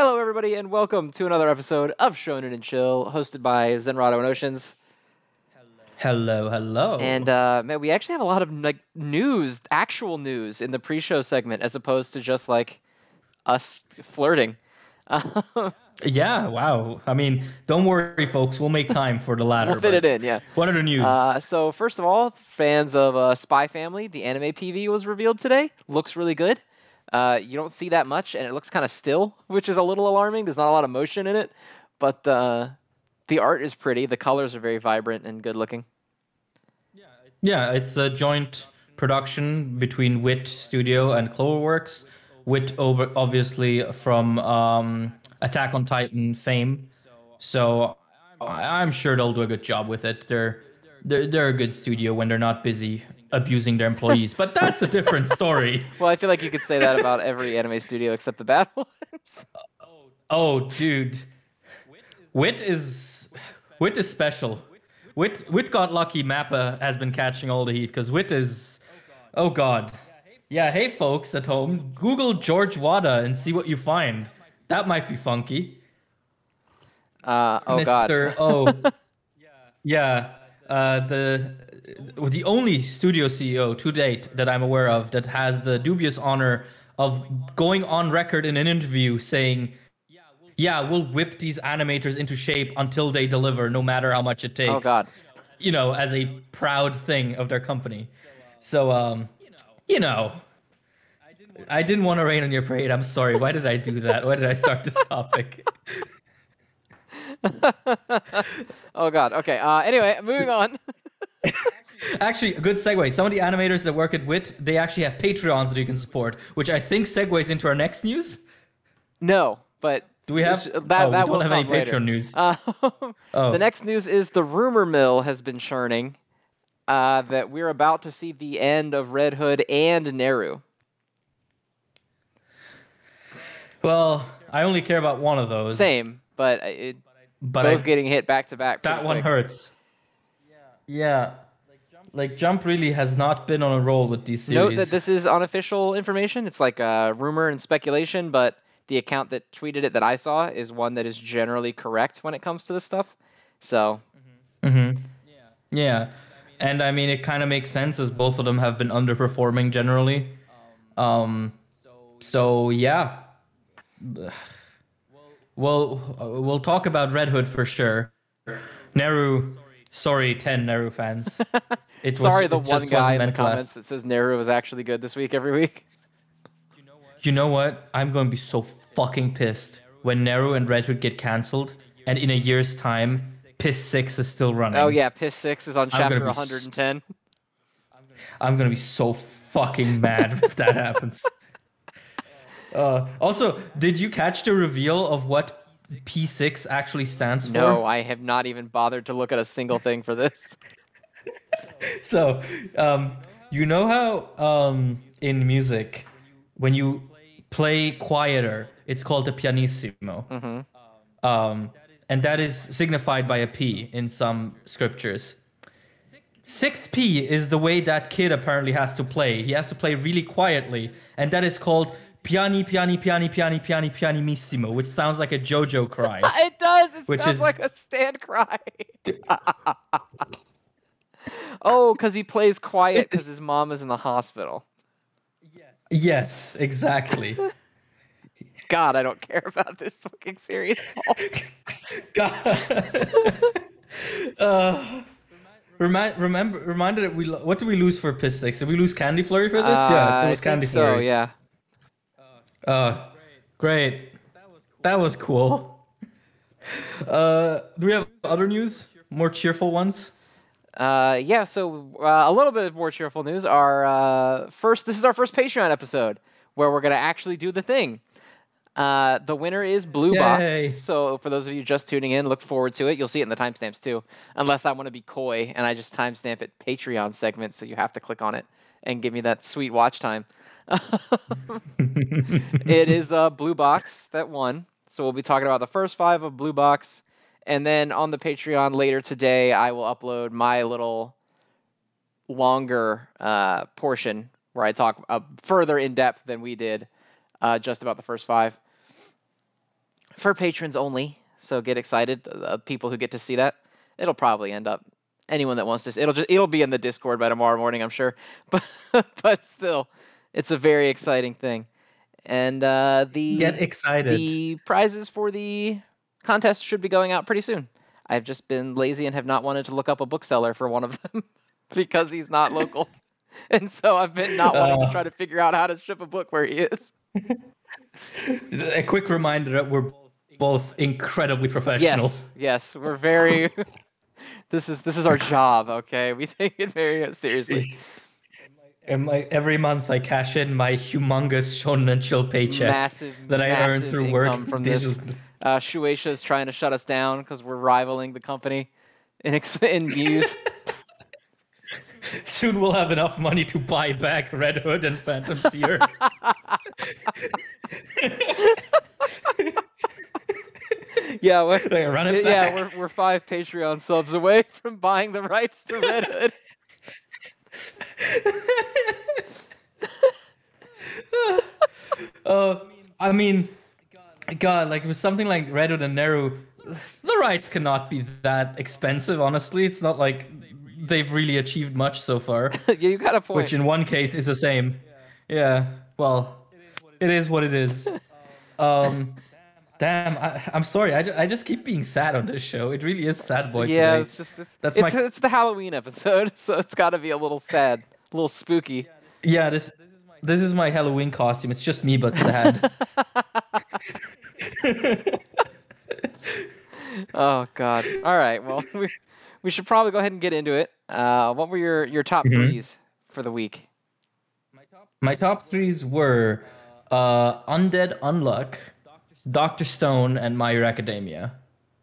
Hello, everybody, and welcome to another episode of Shonen and Chill, hosted by Zenrotto and Oceans. Hello, hello. And uh, man, we actually have a lot of like news, actual news, in the pre-show segment, as opposed to just like us flirting. yeah, wow. I mean, don't worry, folks. We'll make time for the latter. we'll fit it in, yeah. What are the news? Uh, so first of all, fans of uh, Spy Family, the anime PV was revealed today. Looks really good. Uh, you don't see that much, and it looks kind of still, which is a little alarming. There's not a lot of motion in it, but uh, the art is pretty. The colors are very vibrant and good looking. Yeah, it's a joint production between Wit Studio and Cloverworks. Wit, over obviously from um, Attack on Titan fame, so I'm sure they'll do a good job with it. They're they're, they're a good studio when they're not busy abusing their employees, but that's a different story. well, I feel like you could say that about every anime studio except the bad ones. oh, dude, Wit is Wit is special. Wit Wit got lucky. Mappa has been catching all the heat because Wit is, oh god, yeah. Hey folks at home, Google George Wada and see what you find. That might be funky. Uh, oh Mr. god. oh, yeah. Uh, the the only studio CEO to date that I'm aware of that has the dubious honor of going on record in an interview saying, "Yeah, we'll whip these animators into shape until they deliver, no matter how much it takes." Oh God! You know, as a proud thing of their company. So, um, you know, I didn't want to rain on your parade. I'm sorry. Why did I do that? Why did I start this topic? oh God. Okay. Uh, anyway, moving on. actually, a good segue. Some of the animators that work at WIT, they actually have Patreons that you can support, which I think segues into our next news. No, but do we have that? oh, that we don't will have any later. Patreon news. Uh, oh. The next news is the rumor mill has been churning uh, that we're about to see the end of Red Hood and Neru. Well, I only care about one of those. Same, but it but both I, getting hit back to back. That one quick. hurts. Yeah. Like Jump really has not been on a roll with these series. Note that this is unofficial information. It's like a rumor and speculation, but the account that tweeted it that I saw is one that is generally correct when it comes to this stuff. So. Mm-hmm. Yeah. Yeah. And I mean, it kind of makes sense as both of them have been underperforming generally. Um. So yeah. Well, uh, we'll talk about Red Hood for sure. Neru, sorry, ten Neru fans. It sorry, was, the one guy in the comments that says Neru was actually good this week every week. You know what? I'm going to be so fucking pissed when Neru and Red Hood get cancelled, and in a year's time, Piss Six is still running. Oh yeah, Piss Six is on chapter 110. I'm gonna be so fucking mad if that happens. Uh, also, did you catch the reveal of what P6 actually stands for? No, I have not even bothered to look at a single thing for this. so, um, you know how um, in music, when you play quieter, it's called a pianissimo. Mm-hmm. Um, and that is signified by a P in some scriptures. 6P is the way that kid apparently has to play. He has to play really quietly, and that is called piani piani piani piani piani pianissimo, which sounds like a JoJo cry. it does. It which sounds is... like a stand cry. oh, because he plays quiet because his mom is in the hospital. Yes. Yes, exactly. God, I don't care about this fucking series. God. uh, remind, remember, reminded we what did we lose for Piss Six? Did we lose Candy Flurry for this? Uh, yeah, it was Candy so, Flurry. yeah. Uh, great. That was cool. Uh, do we have other news? More cheerful ones? Uh, yeah. So uh, a little bit of more cheerful news. Our uh, first, this is our first Patreon episode where we're gonna actually do the thing. Uh, the winner is Blue Yay. Box. So for those of you just tuning in, look forward to it. You'll see it in the timestamps too. Unless I want to be coy and I just timestamp it Patreon segment, so you have to click on it and give me that sweet watch time. it is a blue box that won. So we'll be talking about the first five of blue box, and then on the Patreon later today, I will upload my little longer uh, portion where I talk uh, further in depth than we did, uh, just about the first five. for patrons only. So get excited, uh, people who get to see that. It'll probably end up anyone that wants this. It'll just it'll be in the Discord by tomorrow morning, I'm sure. But but still, it's a very exciting thing. And uh, the Get excited. the prizes for the contest should be going out pretty soon. I've just been lazy and have not wanted to look up a bookseller for one of them because he's not local. and so I've been not wanting Uh. to try to figure out how to ship a book where he is. A quick reminder that we're both incredibly professional. Yes, yes, we're very. this is this is our job. Okay, we take it very seriously. And my, every month I cash in my humongous Shonen Chill paycheck Massive that I earn through work. from These this. Uh, Shueisha is trying to shut us down because we're rivaling the company in in views. Soon we'll have enough money to buy back Red Hood and Phantom Seer. yeah, we're, yeah, we're we're five Patreon subs away from buying the rights to Red Hood. Uh, I mean, God, like with something like Red and Neru, the rights cannot be that expensive. Honestly, it's not like they've really achieved much so far. yeah, you got a point. Which in one case is the same. Yeah. Well, it is what it is. Um, damn. I, I'm sorry. I, ju- I just keep being sad on this show. It really is sad boy yeah, today. it's just it's, That's it's, my- it's the Halloween episode, so it's got to be a little sad, a little spooky. Yeah. This this is my Halloween costume. It's just me but sad. Oh God. All right. Well, we we should probably go ahead and get into it. Uh, what were your your top Mhm. threes for the week? My top threes were uh, Undead Unluck, Doctor Stone, and My Hero Academia.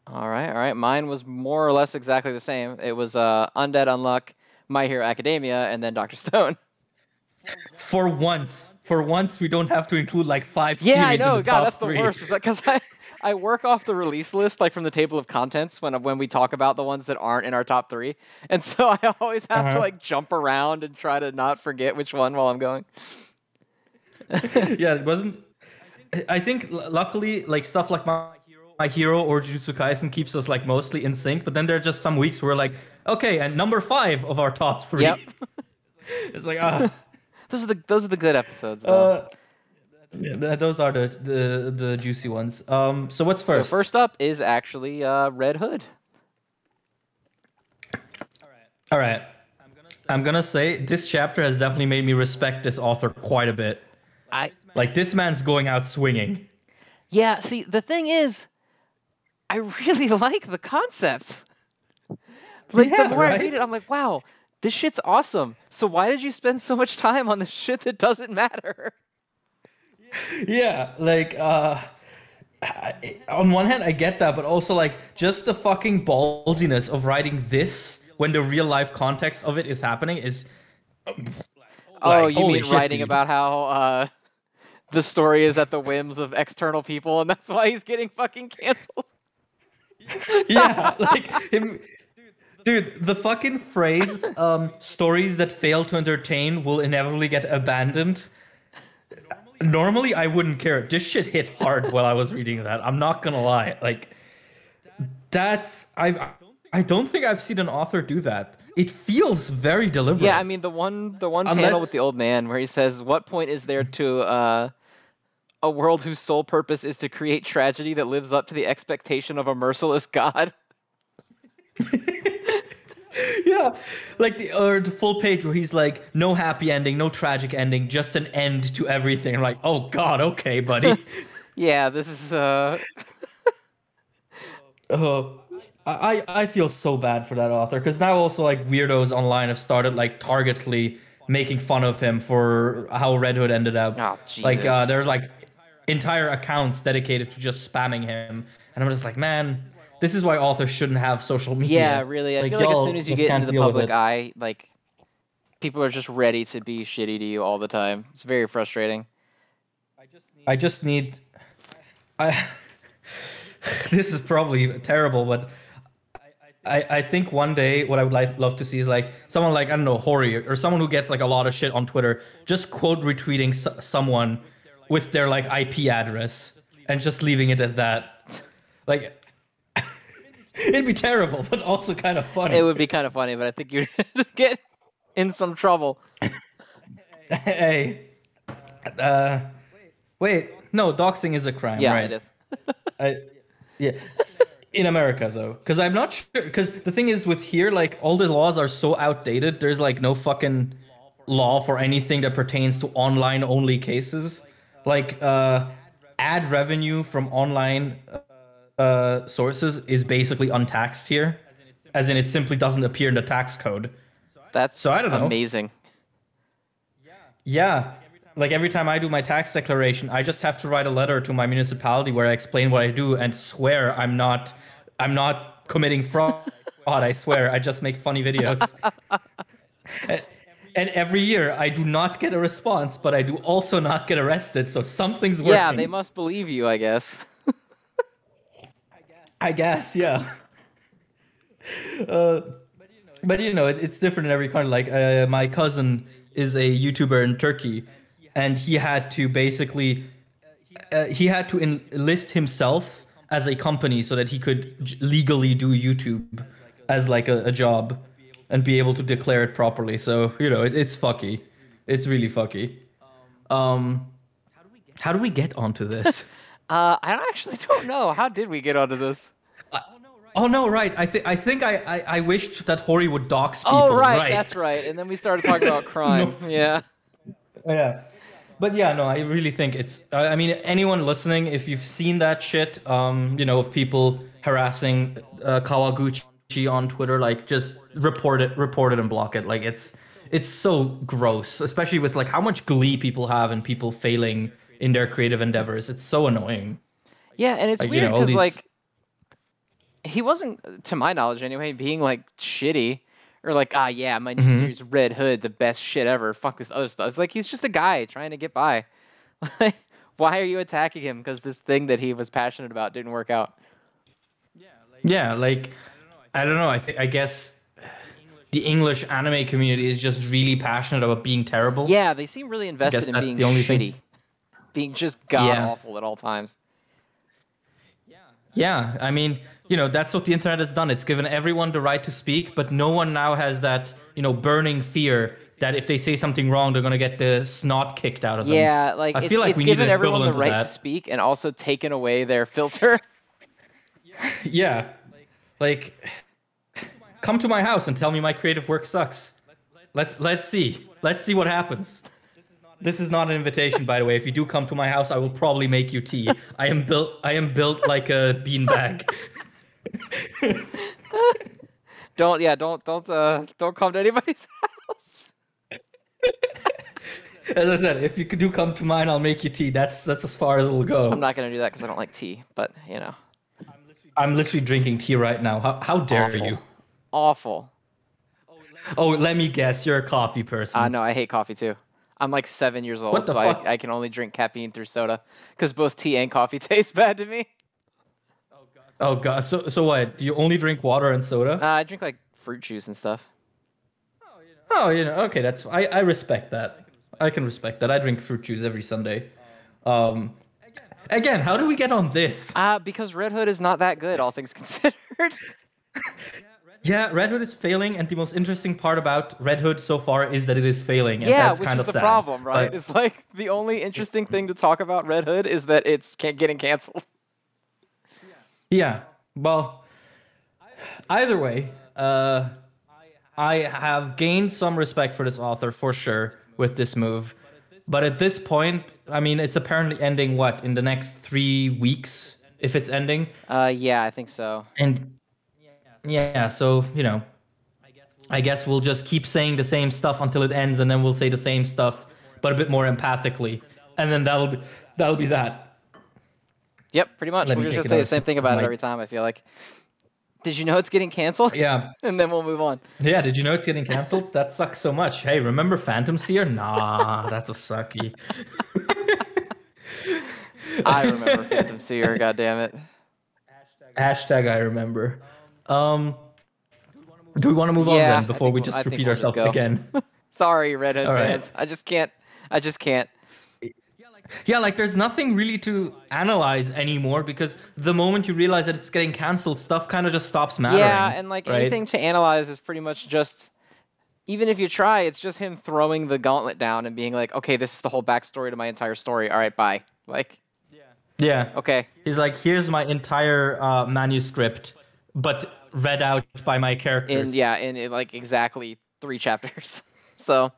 All right. All right. Mine was more or less exactly the same. It was uh, Undead Unluck, My Hero Academia, and then Doctor Stone. For once, for once, we don't have to include like five Yeah, I know. God, that's the worst. Because I I work off the release list like from the table of contents when when we talk about the ones that aren't in our top three, and so I always have to Uh-huh. like jump around and try to not forget which one while I'm going. yeah, it wasn't. I think luckily, like stuff like my my hero or Jujutsu Kaisen keeps us like mostly in sync. But then there are just some weeks where like, okay, and number five of our top three. Yep. it's like ah, Those are the those are the good episodes. Though. uh, yeah, those are the, the the juicy ones. Um, so what's first? So first up is actually uh, Red Hood. All right. Alright. I'm gonna say this chapter has definitely made me respect this author quite a bit. I Like this man's going out swinging. yeah. See, the thing is, I really like the concept. Like Yeah, the more I read it, I'm like, wow, this shit's awesome. So why did you spend so much time on the shit that doesn't matter? Yeah, like uh I- on one hand I get that, but also like just the fucking ballsiness of writing this when the real life context of it is happening is oh, you mean shit, writing dude. about how uh, the story is at the whims of external people, and that's why he's getting fucking canceled. yeah, like him Dude, the fucking phrase um stories that fail to entertain will inevitably get abandoned. Normally I wouldn't care. This shit hit hard while I was reading that. I'm not gonna lie. Like that's I I don't think I've seen an author do that. It feels very deliberate. Yeah, I mean the one the one panel with the old man where he says, "What point is there to uh, a world whose sole purpose is to create tragedy that lives up to the expectation of a merciless god?" yeah, like the or the full page where he's like, no happy ending, no tragic ending, just an end to everything. I'm like, oh god, okay, buddy. Yeah, this is uh, Oh, I I I feel so bad for that author because now also like weirdos online have started like targetly making fun of him for how Red Hood ended up. oh like uh, there's like entire accounts dedicated to just spamming him, and I'm just like, man, this is why authors shouldn't have social media. yeah, really. I Like, feel like as soon as you get into the public eye, like people are just ready to be shitty to you all the time. It's very frustrating. I just need. I. this is probably terrible, but I, I think one day what I would like, love to see is like someone like I don't know Hori or someone who gets like a lot of shit on Twitter just quote retweeting s- someone with their like IP address and just leaving it at that. Like, it'd be terrible, but also kind of funny. It would be kind of funny, but I think you'd get in some trouble. hey, uh, wait, no, doxing is a crime, Yeah, right? it is. I, yeah. In America, though, because I'm not sure. Because the thing is, with here, like all the laws are so outdated. There's like no fucking law for anything that pertains to online only cases. Like uh, ad revenue from online uh, sources is basically untaxed here, as in it simply doesn't appear in the tax code. That's So I don't know. amazing. Yeah. Like every time I do my tax declaration, I just have to write a letter to my municipality where I explain what I do and swear I'm not I'm not committing fraud. I swear. I just make funny videos. and, every year I do not get a response, but I do also not get arrested, so something's working. Yeah, they must believe you, I guess. I guess, yeah. uh, but you know, it, it's different in every country. Like uh, my cousin is a YouTuber in Turkey, and he had to basically uh, he had to enlist himself as a company so that he could j- legally do YouTube as like a, a job and be able to declare it properly. So you know, it, it's fucky. It's really fucky. Um, how do we get onto this? Uh, I actually don't know. How did we get onto this? Oh no, right. I think I think I, I I wished that Hori would dox people. Oh, right, that's right. And then we started talking about crime. Yeah. Yeah. But yeah, no, I really think it's. I I mean, anyone listening, if you've seen that shit, um, you know, of people harassing uh, Kawaguchi on Twitter, like just report it, report it, and block it. Like it's it's so gross, especially with like how much glee people have and people failing in their creative endeavors. It's so annoying. Yeah, and it's Like, weird know, all because these- like he wasn't, to my knowledge anyway, being like shitty or like ah yeah, my new Mhm. series Red Hood, the best shit ever. Fuck this other stuff. It's like he's just a guy trying to get by. Like, why are you attacking him? Because this thing that he was passionate about didn't work out. Yeah, like I don't know. I think I guess the English anime community is just really passionate about being terrible. Yeah, they seem really invested in being the only shitty, thing. being just god Yeah. awful at all times. Yeah, Yeah. I mean, you know, that's what the internet has done. It's given everyone the right to speak, but no one now has that, you know, burning fear that if they say something wrong, they're gonna get the snot kicked out of them. Yeah, like I it's, feel like it's we given everyone the right to that. speak and also taken away their filter. Yeah. Like come to my house and tell me my creative work sucks. Let's let's see. Let's see what happens. This is not an invitation, by the way. If you do come to my house, I will probably make you tea. I am built I am built like a beanbag. don't yeah, don't don't uh don't come to anybody's house. As I said, if you do come to mine, I'll make you tea. That's that's as far as it'll go. I'm not gonna do that because I don't like tea, but you know, I'm literally drinking tea right now. How how dare Awful. you? Awful. Oh, let me guess, you're a coffee person. Uh know. I hate coffee too. I'm like seven years old, so? I, I can only drink caffeine through soda because both tea and coffee taste bad to me. oh god. Oh god. So so what? Do you only drink water and soda? Uh, I drink like fruit juice and stuff. Oh, you know, okay, that's I, I respect that. I can respect that. I drink fruit juice every Sunday. Um, again, how do we get on this? Uh, because Red Hood is not that good, all things considered. Yeah, Red Hood is failing, and the most interesting part about Red Hood so far is that it is failing. And yeah, that's which kind is of the sad. problem, right? But- It's like the only interesting thing to talk about Red Hood is that it's getting canceled. Yeah. Well, either way, uh, I have gained some respect for this author for sure with this move. But at this point, I mean, it's apparently ending what in the next three weeks, if it's ending. Uh, yeah, I think so. And yeah, so you know, I guess we'll just keep saying the same stuff until it ends, and then we'll say the same stuff, but a bit more empathically, and then that'll be that'll be that. Yep, pretty much. Let We're just gonna say the same thing about it every time. I feel like. Did you know it's getting canceled? Yeah. and then we'll move on. Yeah, did you know it's getting canceled? That sucks so much. Hey, remember Phantom Seer? Nah, that was sucky. I remember Phantom Seer. God damn it. Hashtag I remember. Um, do we want to move on Yeah, then before we we'll- just repeat we'll ourselves go. again? Sorry, Red Hood All right. fans. I just can't. I just can't. yeah, like there's nothing really to analyze anymore because the moment you realize that it's getting canceled, stuff kind of just stops mattering. Yeah, and like right? anything to analyze is pretty much just even if you try, it's just him throwing the gauntlet down and being like, okay, this is the whole backstory to my entire story. All right, bye. Like, Yeah. Yeah. okay, He's like, here's my entire uh, manuscript, but read out by my characters. in yeah, in, in like exactly three chapters. so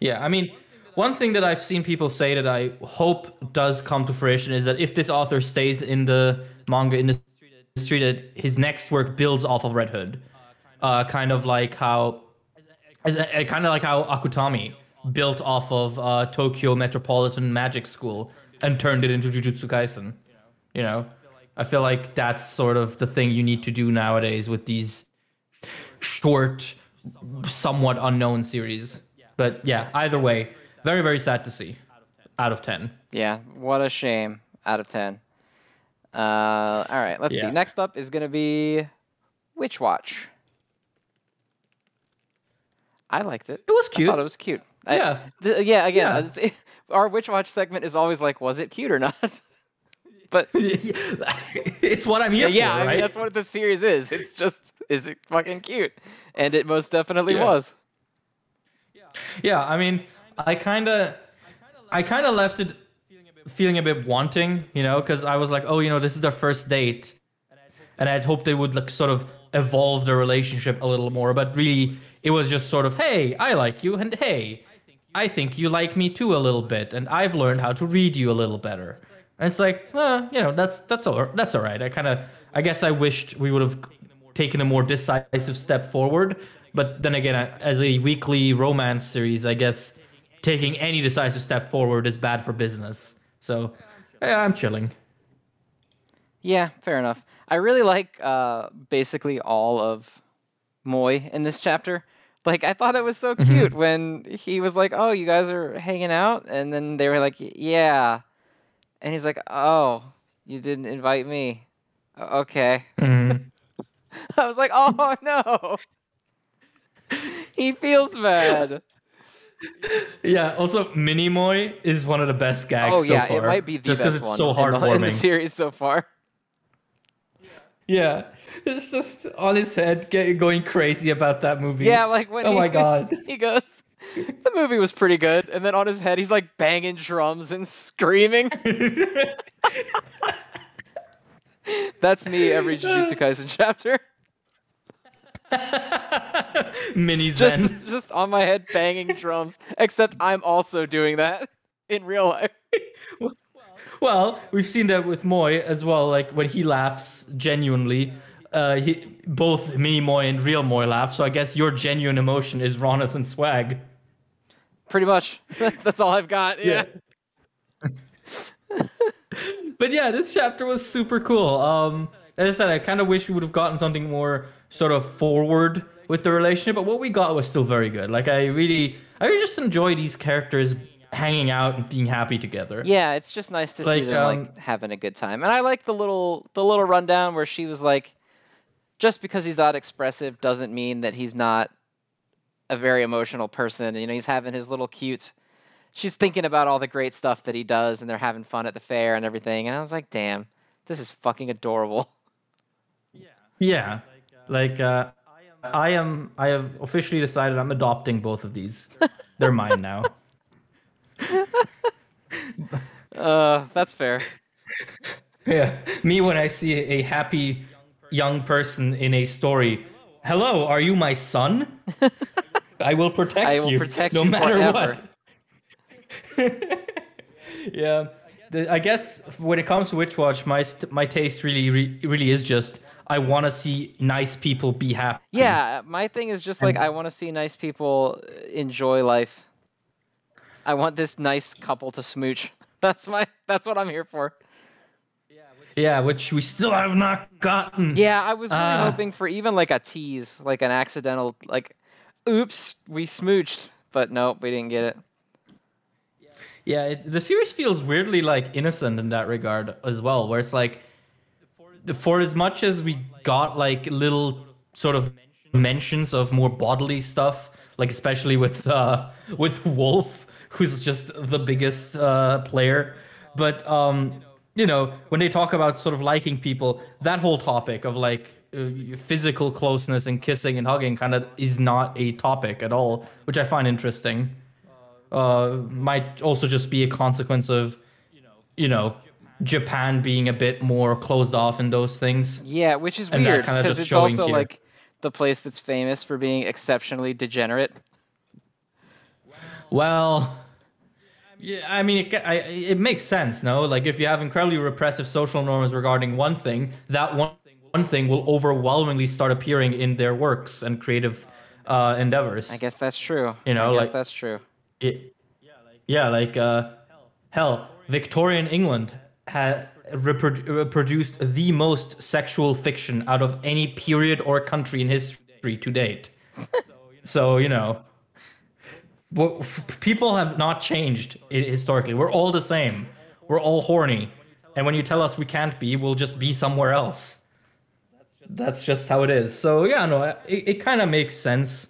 Yeah, I mean, one thing that I've seen people say that I hope does come to fruition is that if this author stays in the manga industry, that his next work builds off of Red Hood, uh, kind of like how, as a- kind of like how Akutami built off of uh, Tokyo Metropolitan Magic School and turned it into Jujutsu Kaisen. You know, I feel like that's sort of the thing you need to do nowadays with these short, somewhat unknown series. But yeah, either way, very very sad to see. Out of ten. yeah, what a shame. Out of ten. Uh, all right, let's Yeah. see. Next up is gonna be Witch Watch. I liked it. It was cute. I thought it was cute. I- Yeah. th- yeah. Again, Yeah. our Witch Watch segment is always like, was it cute or not? but it's what I'm here yeah, for, I right? mean that's what the series is. It's just is it fucking cute, and it most definitely Yeah. was. Yeah, I mean, I kind of, I kind of left it feeling a bit wanting, you know, because I was like, oh, you know, this is their first date, and I'd hoped they would like sort of evolve their relationship a little more, but really, it was just sort of, hey, I like you, and hey, I think you like me too a little bit, and I've learned how to read you a little better. And it's like, uh, you know, that's that's all that's all right. I kind of, I guess I wished we would have taken a more decisive step forward. But then again, as a weekly romance series, I guess taking any decisive step forward is bad for business. So, yeah, I'm chilling. Yeah, fair enough. I really like uh, basically all of Moy in this chapter. Like I thought it was so cute when he was like, "Oh, you guys are hanging out," and then they were like, "Yeah," and he's like, "Oh, you didn't invite me." "O- Okay. Mhm. I was like, "Oh no." he feels bad. yeah. Also, Minimoy is one of the best gags. oh so yeah, far, it might be the just because it's one so in the- in the, series so far. Yeah, it's just on his head get, going crazy about that movie. Yeah, like when Oh he, my God. he goes, the movie was pretty good, and then on his head he's like banging drums and screaming. That's me every Jujutsu Kaisen chapter. Mini Just Zen. just on my head banging drums. Except I'm also doing that in real life. Well, we've seen that with Moy as well. Like when he laughs genuinely, uh, he both Mini Moy and Real Moy laugh. So I guess your genuine emotion is rawness and swag. Pretty much. That's all I've got. Yeah. But yeah, this chapter was super cool. Um, as I said, I kind of wish we would have gotten something more sort of forward with the relationship, but what we got was still very good. Like I really, I really just enjoy these characters hanging out and being happy together. Yeah, it's just nice to see Like, them um, like having a good time. And I like the little the little rundown where she was like, just because he's not expressive doesn't mean that he's not a very emotional person. You know, he's having his little cute. She's thinking about all the great stuff that he does, and they're having fun at the fair and everything. And I was like, damn, this is fucking adorable. Yeah, Yeah. like uh, I am. I have officially decided I'm adopting both of these. They're mine now. Uh, that's fair. Yeah, me when I see a happy young person in a story. Hello, are you my son? I will protect I will you, protect no you matter forever. what. yeah, the, I guess when it comes to Witch Watch, my st- my taste really, re- really is just I want to see nice people be happy. Yeah, my thing is just like And- I want to see nice people uh, enjoy life. I want this nice couple to smooch. That's my. That's what I'm here for. yeah, which we still have not gotten. Yeah, I was really Ah. hoping for even like a tease, like an accidental, like, oops, we smooched, but nope, we didn't get it. Yeah, it, the series feels weirdly like innocent in that regard as well, where it's like, for as much as we got like little sort of mentions of more bodily stuff, like especially with uh with Wolf, who's just the biggest uh player. but um, you know, when they talk about sort of liking people, that whole topic of like physical closeness and kissing and hugging kind of is not a topic at all, which I find interesting. Uh, might also just be a consequence of, you know, Japan being a bit more closed off in those things. Yeah, which is And weird because just it's showing also here. like the place that's famous for being exceptionally degenerate. Well, yeah, I mean, it, I, it makes sense, no? Like, if you have incredibly repressive social norms regarding one thing, that one one thing will overwhelmingly start appearing in their works and creative uh, endeavors. I guess that's true. You know, I guess like- that's true. It, yeah, like uh, hell, Victorian England had reprodu- reproduced the most sexual fiction out of any period or country in history to date. so you know, what, people have not changed historically. We're all the same. We're all horny, and when you tell us we can't be, we'll just be somewhere else. That's just how it is. So yeah, no, it, it kind of makes sense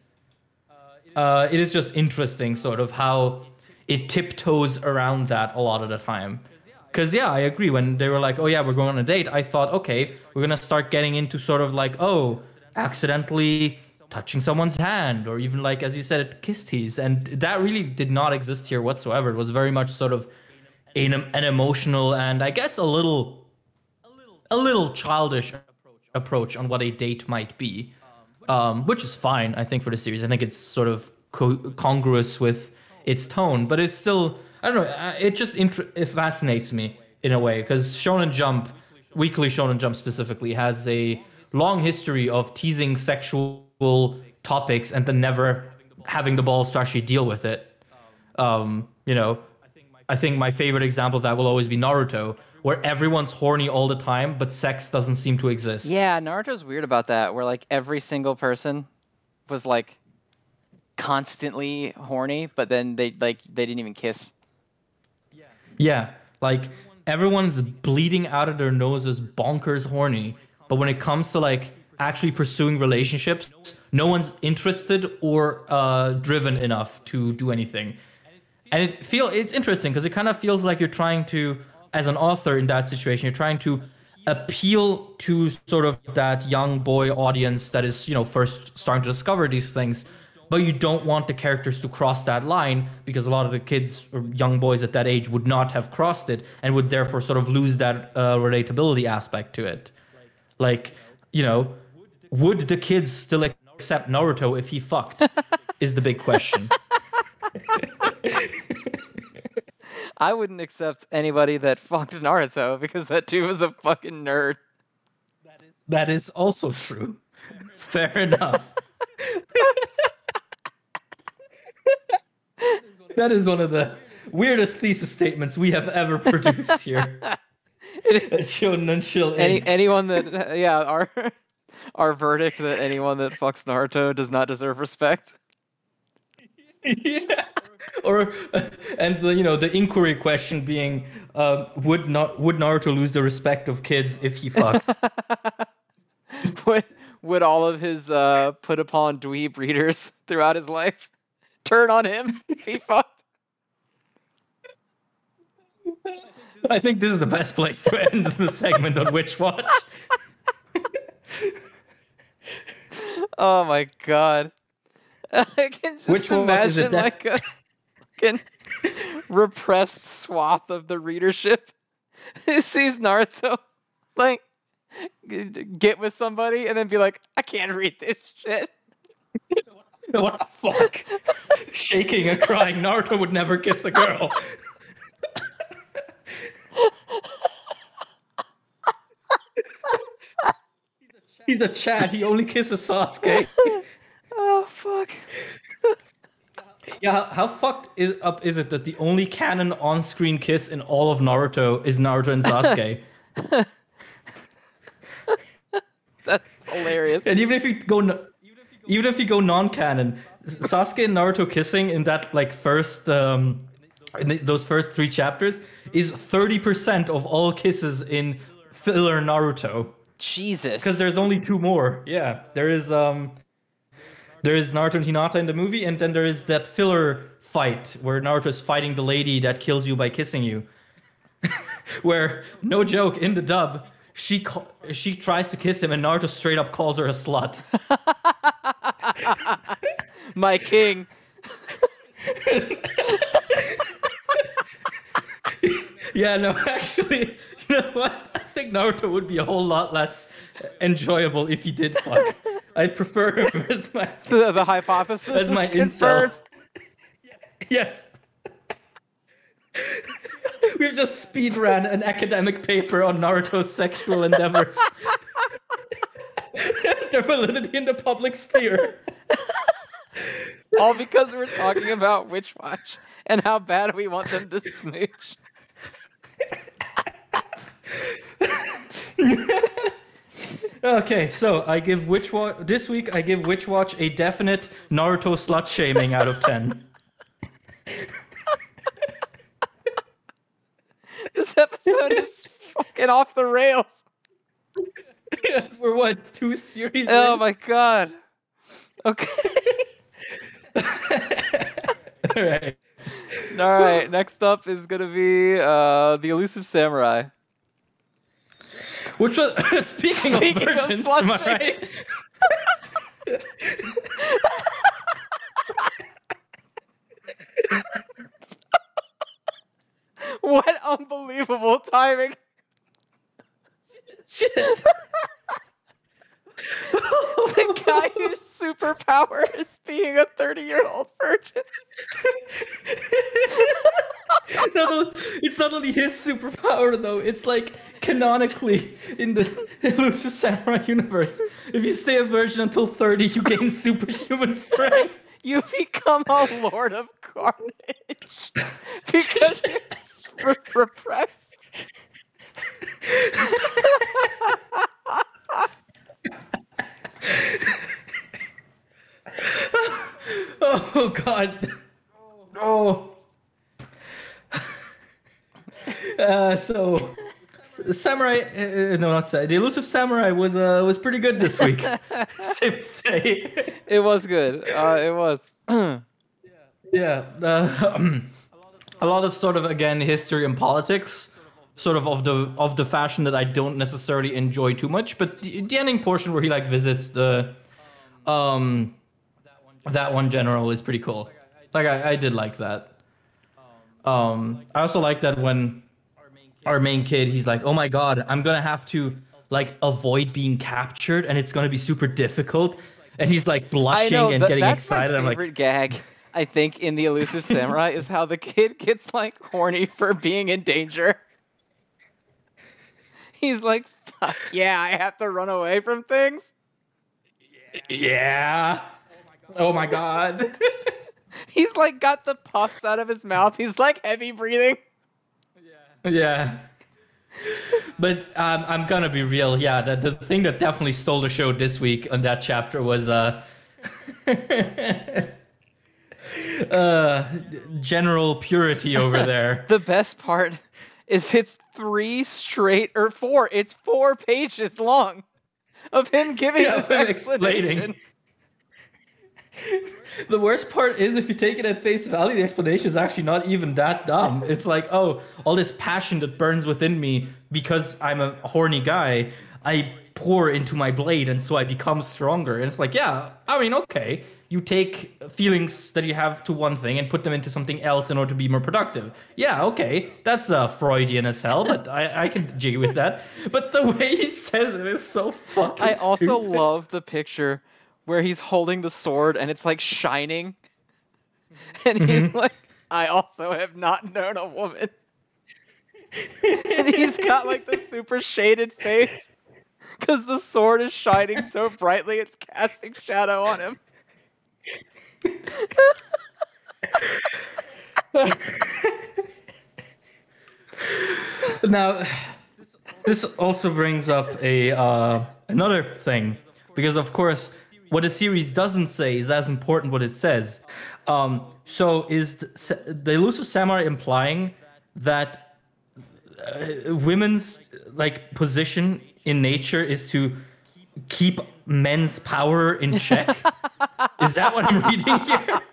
uh, it is just interesting, sort of how it tiptoes around that a lot of the time. Because yeah, I agree. When they were like, "Oh yeah, we're going on a date," I thought, okay, we're gonna start getting into sort of like, oh, accidentally touching someone's hand, or even like, as you said, kiss tease, and that really did not exist here whatsoever. It was very much sort of an, an emotional and I guess a little, a little childish approach on what a date might be um, which is fine, I think, for the series. I think it's sort of co- congruous with its tone, but it's still, I don't know, it just inter- it fascinates me in a way because Shonen Jump, Weekly Shonen Jump specifically, has a long history of teasing sexual topics and then never having the balls to actually deal with it. Um, you know, I think my favorite example of that will always be Naruto, where everyone's horny all the time, but sex doesn't seem to exist. Yeah, Naruto's weird about that, where like every single person was like constantly horny, but then they like they didn't even kiss. Yeah, like everyone's bleeding out of their noses, bonkers horny. But when it comes to like actually pursuing relationships, no one's interested or uh, driven enough to do anything. And it feel it's interesting because it kind of feels like you're trying to, as an author in that situation, you're trying to appeal to sort of that young boy audience that is, you know, first starting to discover these things. But you don't want the characters to cross that line because a lot of the kids or young boys at that age would not have crossed it and would therefore sort of lose that uh, relatability aspect to it. Like, you know, would the kids still accept Naruto if he fucked? is the big question. I wouldn't accept anybody that fucked Naruto because that dude was a fucking nerd. That is also true. Fair enough. that is one of the weirdest thesis statements we have ever produced here at Shonen and Any anyone that yeah, our our verdict that anyone that fucks Naruto does not deserve respect. yeah. Or and the you know the inquiry question being uh, would not would Naruto lose the respect of kids if he fucked? would would all of his uh, put upon dweeb readers throughout his life turn on him if he fucked? I think this is the best place to end the segment on Witch Watch. Oh my god. I can just Which one is it imagine like a fucking repressed swath of the readership who sees Naruto like get with somebody and then be like, I can't read this shit. what the fuck? Shaking and crying. Naruto would never kiss a girl. He's a Chad. He only kisses Sasuke. Oh fuck. Yeah, how, how fucked is up is it that the only canon on-screen kiss in all of Naruto is Naruto and Sasuke? That's hilarious. and even if you go, even if you go non-canon, Sasuke and Naruto kissing in that like first, um, in those first three chapters is thirty percent of all kisses in filler Naruto. Jesus. Because there's only two more. Yeah, there is um, there is Naruto and Hinata in the movie, and then there is that filler fight where Naruto is fighting the lady that kills you by kissing you. where no joke in the dub she ca- she tries to kiss him and Naruto straight up calls her a slut. My king. yeah, no, actually, you know what? I think Naruto would be a whole lot less enjoyable if he did fuck. I'd prefer him as my The, the hypothesis as my incel. Yes. We've just speed ran an academic paper on Naruto's sexual endeavors. Their validity in the public sphere. All because we're talking about Witch Watch and how bad we want them to smooch. Okay, so I give Witch Watch this week. I give Witch Watch a definite Naruto slut shaming out of ten. This episode is fucking off the rails. We're what two series? Oh in? my god. Okay. All right. All right. Next up is gonna be uh, the elusive samurai. Which was speaking, Speaking of of virgins, slut am I right? What unbelievable timing! Shit. The guy whose superpower is being a 30-year-old virgin. no, no, it's not only his superpower though. It's like canonically in the Elusive Samurai universe, if you stay a virgin until thirty, you gain superhuman strength. You become a lord of carnage because you're super repressed. Oh God. Oh. Uh, so, Samurai. Uh, no, not Samurai. The Elusive Samurai was uh, was pretty good this week. Safe to say. It was good. Uh, it was. Yeah. Uh, a lot of sort of again history and politics, sort of of the of the fashion that I don't necessarily enjoy too much. But the, the ending portion where he like visits the, um, that one general is pretty cool. Like I, I did like that. Um, I also like that when our main kid he's like, oh my god, I'm gonna have to like avoid being captured, and it's gonna be super difficult. And he's like blushing know. and getting that's excited. my I'm favorite like, gag. I think in the elusive samurai is how the kid gets like horny for being in danger. He's like, "Fuck yeah, I have to run away from things." Yeah. Oh my god. He's like got the puffs out of his mouth. He's like heavy breathing. yeah. But um, I'm gonna be real. Yeah, the, the thing that definitely stole the show this week on that chapter was uh, uh, general purity over there. The best part is it's three straight or four. It's four pages long of him giving Yeah, this explanation. The worst part is if you take it at face value, the explanation is actually not even that dumb. It's like, oh, all this passion that burns within me because I'm a horny guy, I pour into my blade and so I become stronger. And it's like, yeah, I mean, okay. You take feelings that you have to one thing and put them into something else in order to be more productive. Yeah, okay. That's uh, Freudian as hell, but I, I can jig with that. But the way he says it is so fucking I also stupid. love the picture where he's holding the sword and it's like shining. And he's Mm-hmm. like, I also have not known a woman. and he's got like the super shaded face because the sword is shining so brightly it's casting shadow on him. now this also brings up a uh, another thing because of course what the series doesn't say is as important what it says. Um, so is the, the elusive samurai implying that uh, women's like position in nature is to keep men's power in check? Is that what i'm reading here?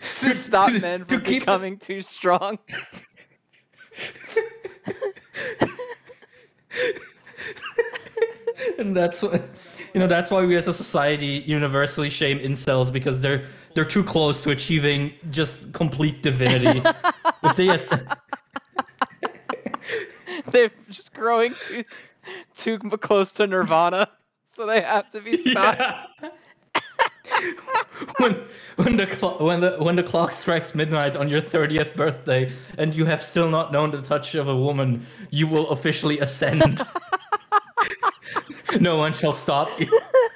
To, stop to- men to from keep- becoming too strong. and that's what you know that's why we as a society universally shame incels because they're they're too close to achieving just complete divinity if they as- They're just growing too too close to nirvana, so they have to be stopped. yeah. when when the clo- when the when the clock strikes midnight on your 30th birthday and you have still not known the touch of a woman you will officially ascend no one shall stop you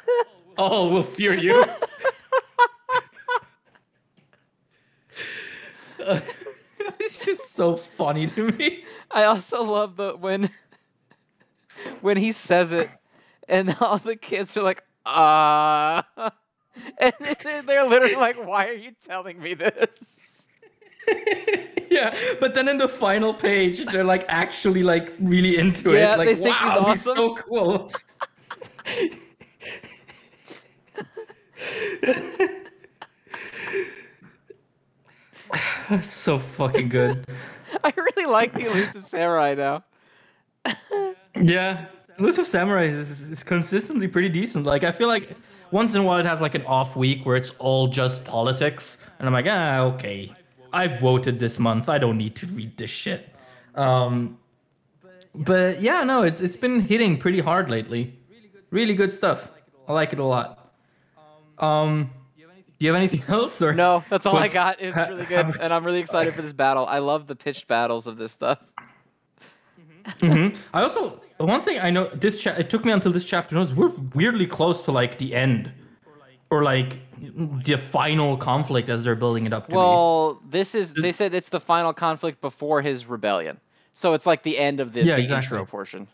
all will fear you this shit's so funny to me I also love the when when he says it, and all the kids are like, ah, and they're, they're literally like, why are you telling me this? yeah, but then in the final page, they're like actually like really into Yeah, it. Like, they think he's wow, he's, awesome. so cool. So fucking good. I really like the elusive samurai now. Yeah, Elusive Samurai is, is consistently pretty decent. Like, I feel like once in a while it has like an off week where it's all just politics, and I'm like, ah, okay, I voted this month. I don't need to read this shit. Um, but yeah, no, it's it's been hitting pretty hard lately. Really good stuff. I like it a lot. Um, do you have anything else? Or No, that's all I got. It's really good, and I'm really excited for this battle. I love the pitched battles of this stuff. Mhm. I also one thing I know this cha- it took me until this chapter knows we're weirdly close to like the end, or like the final conflict as they're building it up to Well, this is they said it's the final conflict before his rebellion, so it's like the end of the, Yeah, the exactly. intro portion.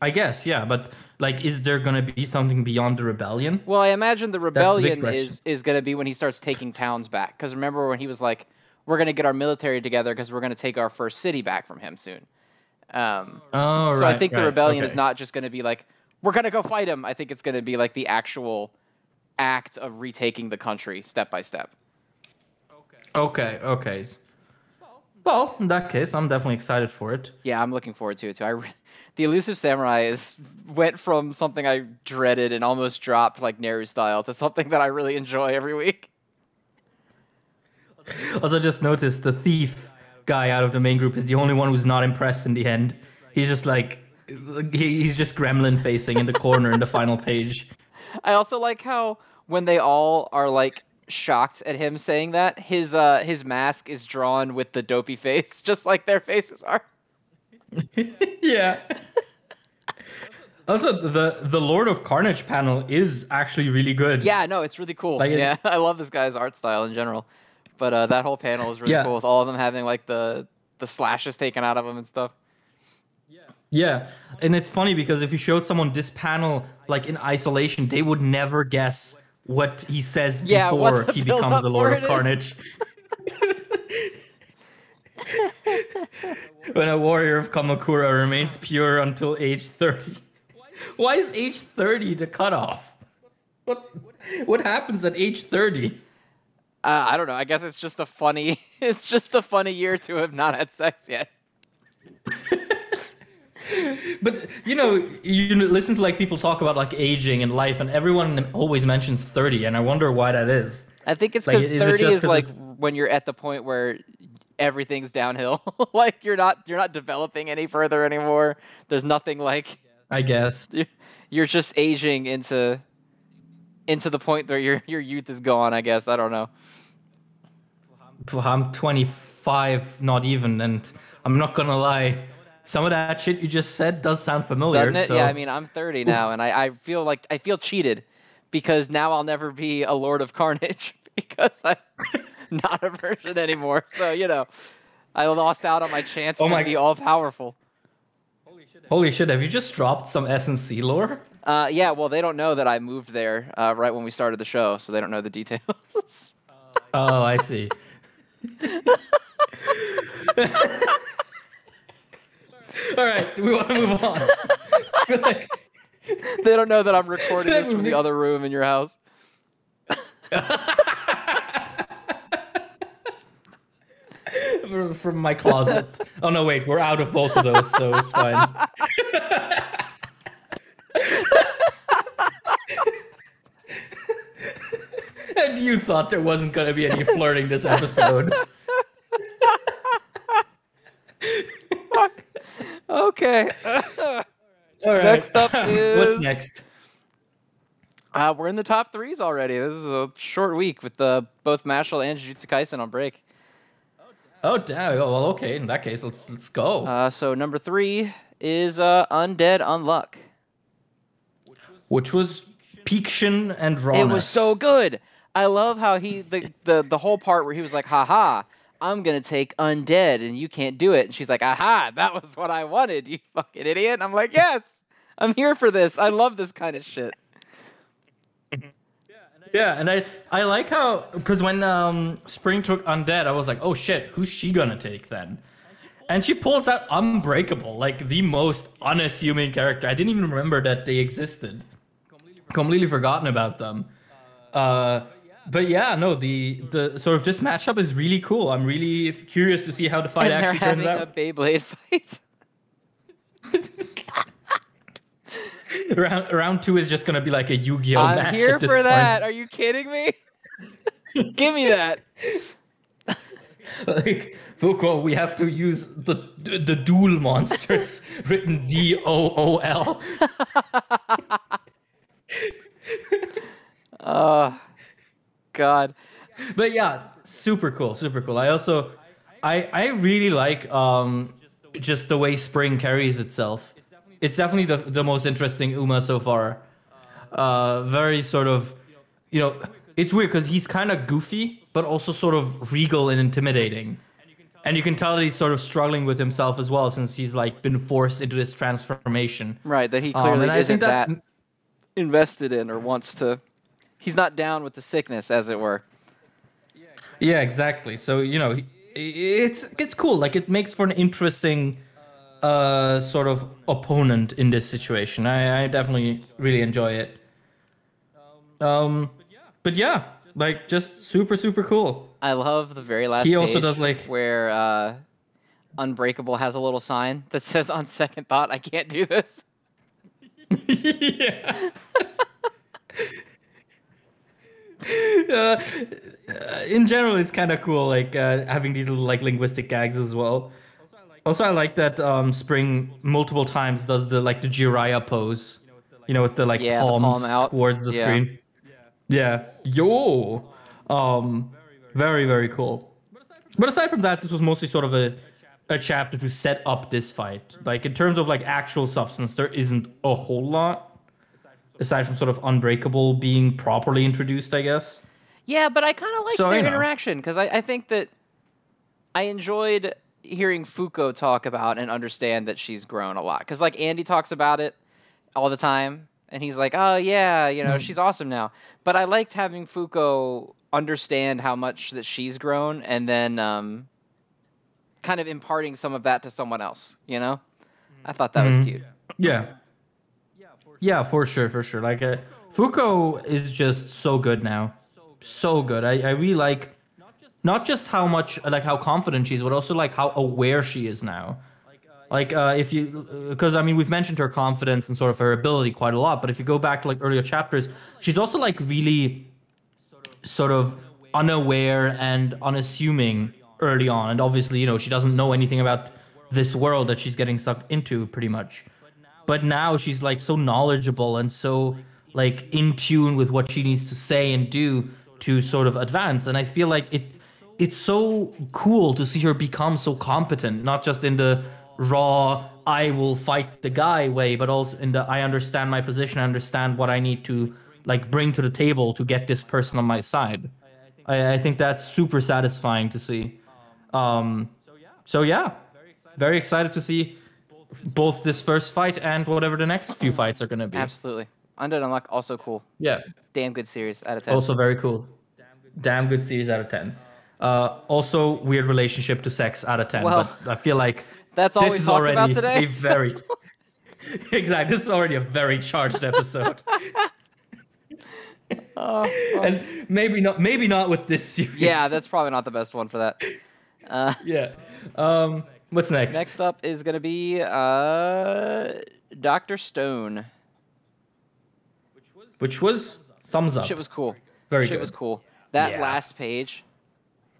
I guess yeah, but like, is there gonna be something beyond the rebellion? Well, I imagine the the rebellion is is going to be when he starts taking towns back. Because remember when he was like, "We're going to get our military together because we're going to take our first city back from him soon." Um, Oh, so right. I think the right, rebellion is not just going to be like, "We're going to go fight him." I think it's going to be like the actual act of retaking the country step by step. Okay. Okay, okay. Well, in that case, I'm definitely excited for it. Yeah, I'm looking forward to it too. I re- the elusive samurai is went from something I dreaded and almost dropped like Neru style to something that I really enjoy every week. Also, just noticed the thief guy out of the main group is the only one who's not impressed in the end. He's just like, he's just gremlin facing in the corner in the final page. I also like how when they all are like shocked at him saying that, his uh his mask is drawn with the dopey face, just like their faces are. yeah. Also, the the Lord of Carnage panel is actually really good. Yeah, no, it's really cool. Like it- yeah, I love this guy's art style in general. But uh, that whole panel is really Yeah. cool with all of them having like the the slashes taken out of them and stuff. Yeah, Yeah. and it's funny because if you showed someone this panel like in isolation, they would never guess what he says Yeah, before he becomes the Lord of. Carnage. when a warrior of Kamakura remains pure until age 30. Why is age 30 the cutoff? What what happens at age 30? Uh, I don't know. I guess it's just a funny. It's just a funny year to have not had sex yet. But you know, you listen to like people talk about like aging and life, and everyone always mentions 30, and I wonder why that is. I think it's Like, because is 30 is, is 'cause like when you're at the point where everything's downhill. like you're not you're not developing any further anymore. There's nothing like I guess. you- you're just aging into into the point where your your youth is gone. I guess I don't know. I'm 25, not even, and I'm not gonna lie. Some of that shit you just said does sound familiar. Doesn't it? so- Yeah, I mean I'm 30 now, and I, I feel like I feel cheated because now I'll never be a Lord of Carnage because I'm not a virgin anymore. So you know, I lost out on my chance Oh to my- be all powerful. Holy shit! Have you just dropped some S and C lore? Uh, yeah, well, they don't know that I moved there uh, right when we started the show, so they don't know the details. Oh, I see. All right, we want to move on. Like- they don't know that I'm recording this from the other room in your house. From my closet. oh no, wait, we're out of both of those, so it's fine. and you thought there wasn't gonna be any flirting this episode. okay. All right. Next up is What's next? Uh, we're in the top threes already. This is a short week with uh, both Mashle and Jujutsu Kaisen on break. Oh damn! Oh, well, okay. In that case, let's let's go. Uh, so number three is uh, Undead Unluck. Which was Peakshin and Rawness. It was so good. I love how he the, the the whole part where he was like, "Haha, I'm gonna take undead and you can't do it," and she's like, "Aha, that was what I wanted, you fucking idiot." And I'm like, "Yes, I'm here for this. I love this kind of shit." Yeah, and I I like how because when um Spring took Undead, I was like, oh shit, who's she gonna take then? And she pulls out Unbreakable, like the most unassuming character. I didn't even remember that they existed. Completely forgotten about them. Uh, but yeah, no, the the sort of this matchup is really cool. I'm really curious to see how the fight and actually turns out. a Beyblade fight. round round two is just gonna be like a Yu-Gi-Oh I'm match. here for point. that. Are you kidding me? Give me that. like Fuko, we have to use the the, the dual monsters written D O O L. Oh, God. But yeah, super cool, super cool. I also I I really like um just the way Spring carries itself. It's definitely the the most interesting Uma so far. Uh very sort of you know, it's weird cuz he's kind of goofy but also sort of regal and intimidating. And you can tell that he's sort of struggling with himself as well since he's like been forced into this transformation. Right, that he Um, clearly I isn't that, that invested in or wants to. He's not down with the sickness, as it were. Yeah, exactly. So you know, it's it's cool. Like it makes for an interesting uh sort of opponent in this situation. I, I definitely really enjoy it. Um, but yeah, like just super super cool. I love the very last. He also does, like- where uh, Unbreakable has a little sign that says, "On second thought, I can't do this." yeah. uh, in general, it's kind of cool, like uh, having these little like linguistic gags as well. Also, I like that um, Spring multiple times does the like the Jiraiya pose, you know, with the like Yeah, the palms palm out. towards the Yeah. screen. Yeah, yo, um, very very cool. But aside from that, this was mostly sort of a a chapter to set up this fight. Like in terms of like actual substance, there isn't a whole lot aside from sort of Unbreakable being properly introduced, I guess. Yeah, but I kind of like So, their you know. interaction because I, I think that I enjoyed hearing Fuko talk about and understand that she's grown a lot. Because like Andy talks about it all the time, and he's like, "Oh yeah, you know, Hmm. she's awesome now." But I liked having Fuko understand how much that she's grown, and then um, kind of imparting some of that to someone else. You know, I thought that Mhm. was cute. Yeah. Yeah, for sure, for sure. Like, uh, Fuko is just so good now, so good. I, I really like not just how much like how confident she is, but also like how aware she is now. Like, uh, if you, because I mean, we've mentioned her confidence and sort of her ability quite a lot, but if you go back to like earlier chapters, she's also like really sort of unaware and unassuming early on. And obviously, you know, she doesn't know anything about this world that she's getting sucked into pretty much. But now she's like so knowledgeable and so like in tune with what she needs to say and do to sort of advance. And I feel like it it's so cool to see her become so competent, not just in the raw I will fight the guy way, but also in the I understand my position, I understand what I need to like bring to the table to get this person on my side. I, I think that's super satisfying to see. Um, so yeah, very excited to see both this first fight and whatever the next few fights are gonna be. Absolutely, Undead Unluck also cool. Yeah, Damn good series out of ten. also very cool. Damn good series out of ten. Uh, also weird relationship to sex out of ten. Well, but I feel like That's all this we is already about today. a very exactly. This is already a very charged episode, Oh, and maybe not. Maybe not with this series. yeah, that's probably not the best one for that. Uh, yeah. um, what's next? Next up is gonna be uh, Doctor Stone. Which was thumbs up. Shit was cool. Very Shit good. was cool. That Yeah. last page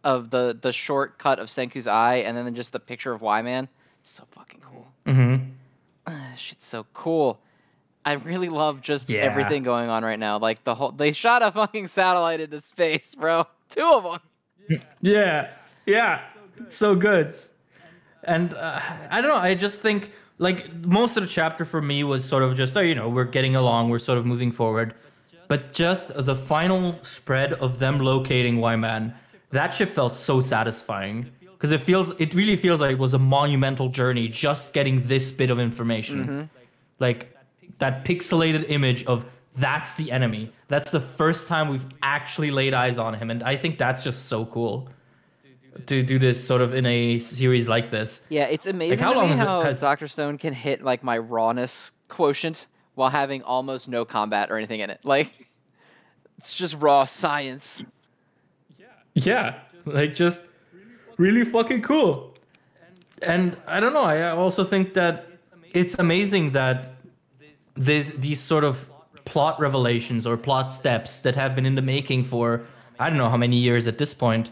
of the the short cut of Senku's eye, and then just the picture of Why-Man, so fucking cool. Mm-hmm. Shit's so cool. I really love just Yeah. everything going on right now. Like the whole, they shot a fucking satellite into space, bro. Two of them. Yeah, yeah, so good. And uh, I don't know. I just think like most of the chapter for me was sort of just, oh, you know, we're getting along, we're sort of moving forward. But just the final spread of them locating Why-Man, that shit felt so satisfying because it feels, it really feels like it was a monumental journey just getting this bit of information. Mm-hmm. Like that pixelated image of that's the enemy. That's the first time we've actually laid eyes on him, and I think that's just so cool to do this sort of in a series like this. Yeah, it's amazing like, how long how has- Doctor Stone can hit like my rawness quotient while having almost no combat or anything in it. Like, it's just raw science. Yeah, like just really fucking cool. And I don't know. I also think that it's amazing that this these sort of plot revelations or plot steps that have been in the making for I don't know how many years at this point,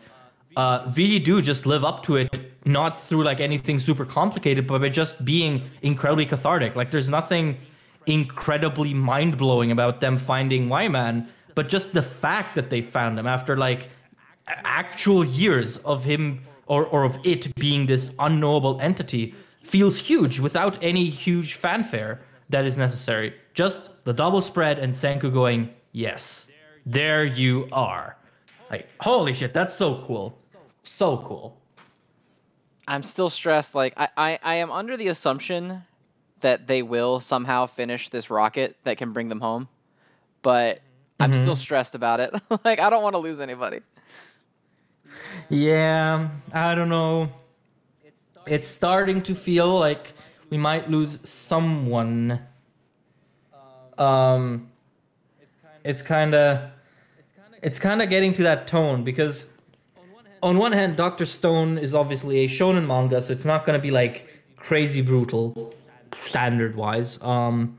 uh, really do just live up to it. Not through like anything super complicated, but by just being incredibly cathartic. Like there's nothing incredibly mind blowing about them finding Why-Man, but just the fact that they found him after like actual years of him or, or of it being this unknowable entity feels huge without any huge fanfare that is necessary. Just the double spread and Senku going, yes, there you are. Like, holy shit, that's so cool. So cool. I'm still stressed. Like, I, I, I am under the assumption that they will somehow finish this rocket that can bring them home, but I'm Mhm. still stressed about it. like, I don't want to lose anybody. Yeah, I don't know. It's starting to feel like we might lose someone. Um, it's kind of, it's kind of getting to that tone because, on one hand, Doctor Stone is obviously a shonen manga, so it's not gonna be like crazy brutal, standard wise. Um,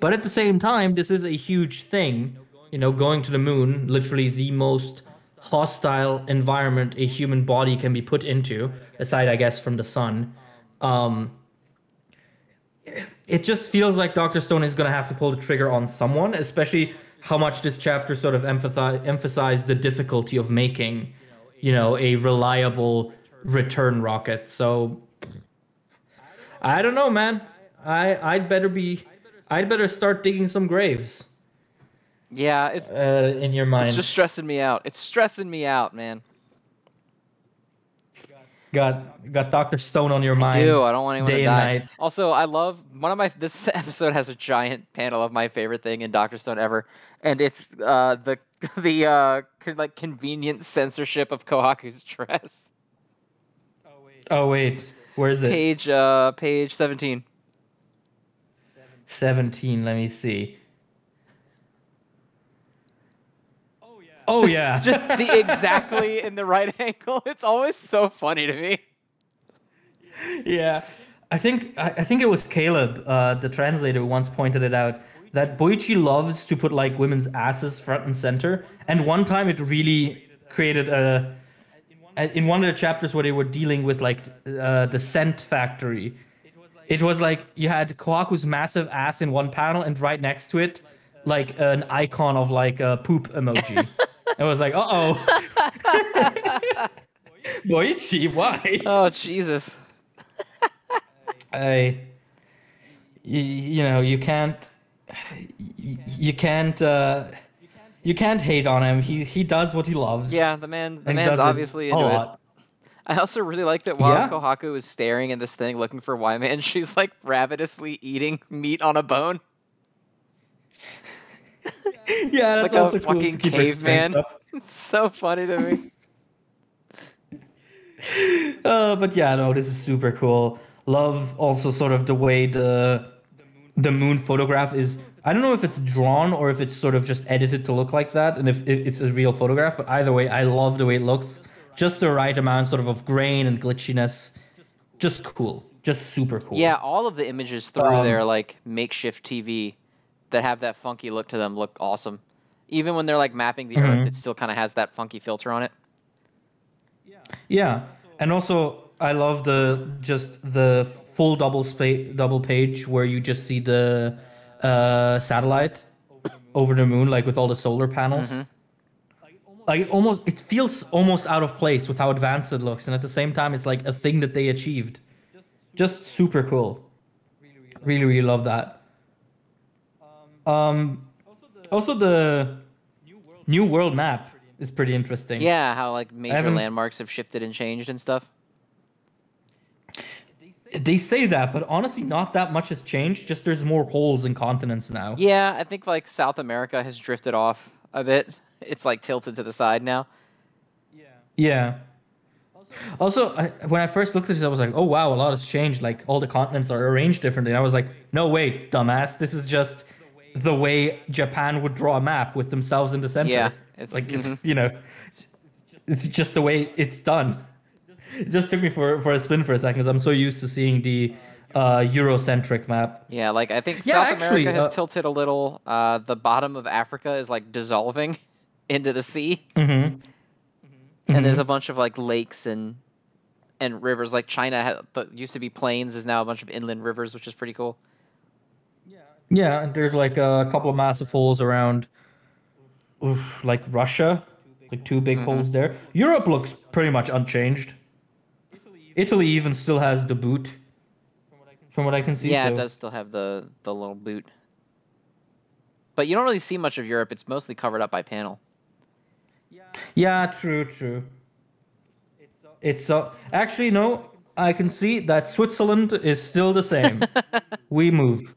but at the same time, this is a huge thing. You know, going to the moon, literally the most hostile environment a human body can be put into, aside, I guess, from the sun. Um, it just feels like Doctor Stone is going to have to pull the trigger on someone, especially how much this chapter sort of emphasize, emphasized the difficulty of making, you know, a reliable return rocket. So I don't know, man. I I'd better be I'd better start digging some graves Yeah, it's uh, in your mind. it's just stressing me out. It's stressing me out, man. got got Doctor Stone on your mind. do. I don't want anyone day to and die. night. Also, I love one of my. This episode has a giant panel of my favorite thing in Doctor Stone ever, and it's uh, the the uh, con- like convenient censorship of Kohaku's dress. Oh wait, where is it? Page uh, page seventeen. Seventeen. Let me see. Oh yeah. Just the exactly in the right angle. It's always so funny to me. yeah. I think I, I think it was Caleb, uh, the translator, who once pointed it out that Boichi loves to put like women's asses front and center. And one time it really created a in one of the chapters where they were dealing with like uh, the scent factory. It was like you had Kohaku's massive ass in one panel, and right next to it, like an icon of like a poop emoji. it was like, uh oh. Boichi, why? Oh Jesus. I, you, you know, you can't, you, you can't, uh, you can't hate on him. He he does what he loves. Yeah, the man. The man's does obviously a into it. I also really like that while Yeah. Kohaku is staring at this thing looking for Why-Man, she's like ravenously eating meat on a bone. Yeah, that's like also a cool to fucking strength caveman. It's so funny to me. Uh, but yeah, no, this is super cool. Love also sort of the way the the moon photograph is. I don't know if it's drawn or if it's sort of just edited to look like that, and if it- it's a real photograph. But either way, I love the way it looks. Just the right amount, sort of, of grain and glitchiness. just cool, just super cool. Yeah, all of the images through Um, their like makeshift TV that have that funky look to them look awesome. Even when they're like mapping the earth, Mhm. it still kind of has that funky filter on it. Yeah, and also I love the just the full double space double page where you just see the uh, satellite over the moon, like with all the solar panels. Mhm. Like it almost, it feels almost out of place with how advanced it looks, and at the same time, it's like a thing that they achieved. Just super cool. Really, really love that. Um, also the new world map is pretty interesting. Yeah, how like major landmarks have shifted and changed and stuff. They say that, but honestly, not that much has changed. Just there's more holes in continents now. Yeah, I think like South America has drifted off a bit. It's like tilted to the side now. Yeah. Yeah. Also, I, when I first looked at this, I was like, "Oh wow, a lot has changed. Like all the continents are arranged differently." And I was like, "No, wait, dumbass. This is just the way Japan would draw a map with themselves in the center. Yeah, it's- like it's mhm. you know, it's just the way it's done." It just took me for for a spin for a second because I'm so used to seeing the uh, Eurocentric map. Yeah, like I think Yeah, South actually, America has uh, tilted a little. Uh, the bottom of Africa is like dissolving into the sea, Mm-hmm. and there's a bunch of like lakes and and rivers. Like China but used to be plains, is now a bunch of inland rivers, which is pretty cool. Yeah, and there's like a couple of massive holes around, oof, like Russia, like two big Mhm. holes there. Europe looks pretty much unchanged. Italy even still has the boot, from what I can see. yeah, so. it does still have the the little boot, but you don't really see much of Europe. It's mostly covered up by panel. Yeah, true, true. It's uh, actually no. I can see that Switzerland is still the same. we move.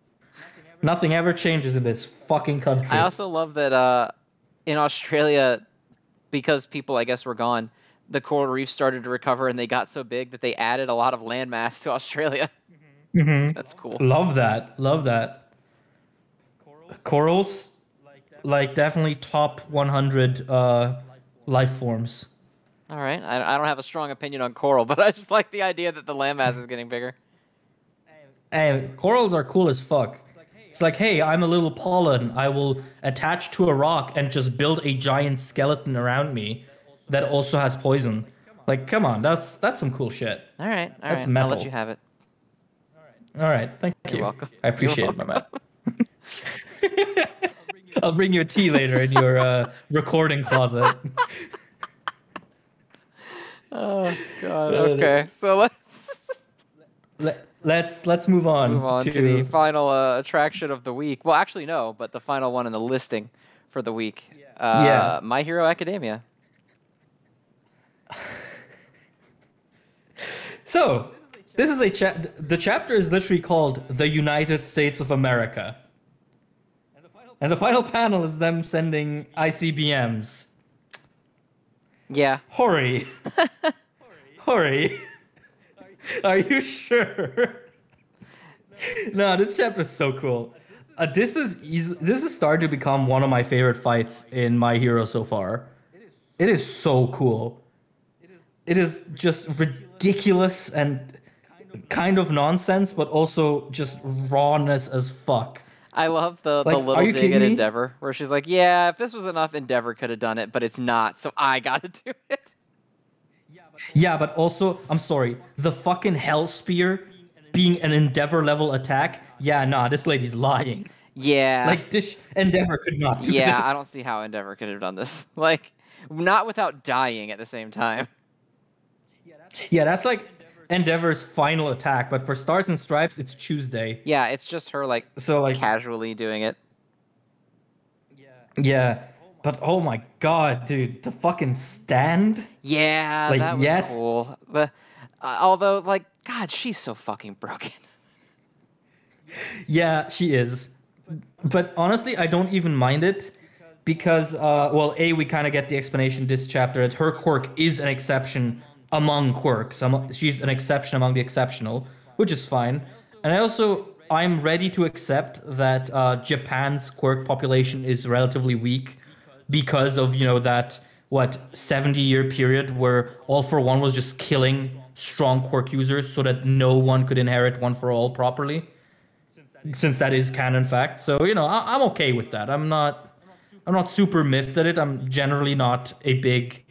Nothing ever changes in this fucking country. I also love that uh, in Australia, because people I guess were gone, the coral reefs started to recover, and they got so big that they added a lot of landmass to Australia. Mhm. That's cool. Love that. Love that. Corals, like definitely top 100 uh, life forms. All right, I, I don't have a strong opinion on coral, but I just like the idea that the landmass is getting bigger. And corals are cool as fuck. It's like, hey, I'm a little pollen. I will attach to a rock and just build a giant skeleton around me that also has poison. Like, come on, that's that's some cool shit. All right, all That's right, I'll let you have it. All right, thank You're you. welcome. I You're appreciate it, my man. I'll bring you a tea later in your uh, recording closet. Oh God. Okay, so let's Let, let's let's move on, move on to, the final uh, attraction of the week. Well, actually, no, but the final one in the listing for the week. Uh, Yeah. My Hero Academia. So, this is a cha- the chapter is literally called "The United States of America," and the final panel is them sending ICBMs. Yeah. Hori, Hori, are you sure? no, this chapter is so cool. Uh, this is this is starting to become one of my favorite fights in My Hero so far. It is so cool. It is just ridiculous and kind of nonsense, but also just rawness as fuck. I love the, Like, the little dig at? Endeavor, where she's like, "Yeah, if this was enough, Endeavor could have done it, but it's not, so I got to do it." Yeah, but also, I'm sorry, the fucking Hell Spear being an Endeavor level attack. Yeah, nah, this lady's lying. Yeah. Like this Endeavor could not do yeah, this. I don't see how Endeavor could have done this. Like, not without dying at the same time. Yeah, that's like Endeavor's final attack, but for Stars and Stripes, it's Tuesday. Yeah, it's just her like So like, casually doing it. Yeah. Yeah, but oh my god, dude, the fucking stand. Yeah, Like, that was yes. cool. The, uh, although, like, God, she's so fucking broken. Yeah, she is. But honestly, I don't even mind it because, uh, well, A, we kind of get the explanation this chapter that her quirk is an exception among quirks. She's an exception among the exceptional, which is fine. And I also, I'm ready to accept that uh, Japan's quirk population is relatively weak because of, you know, that, what, 70 year period where All for One was just killing strong quirk users so that no one could inherit one for all properly. Since that is canon fact, so you know I, I'm okay with that. I'm not, I'm not super miffed at it. I'm generally not a big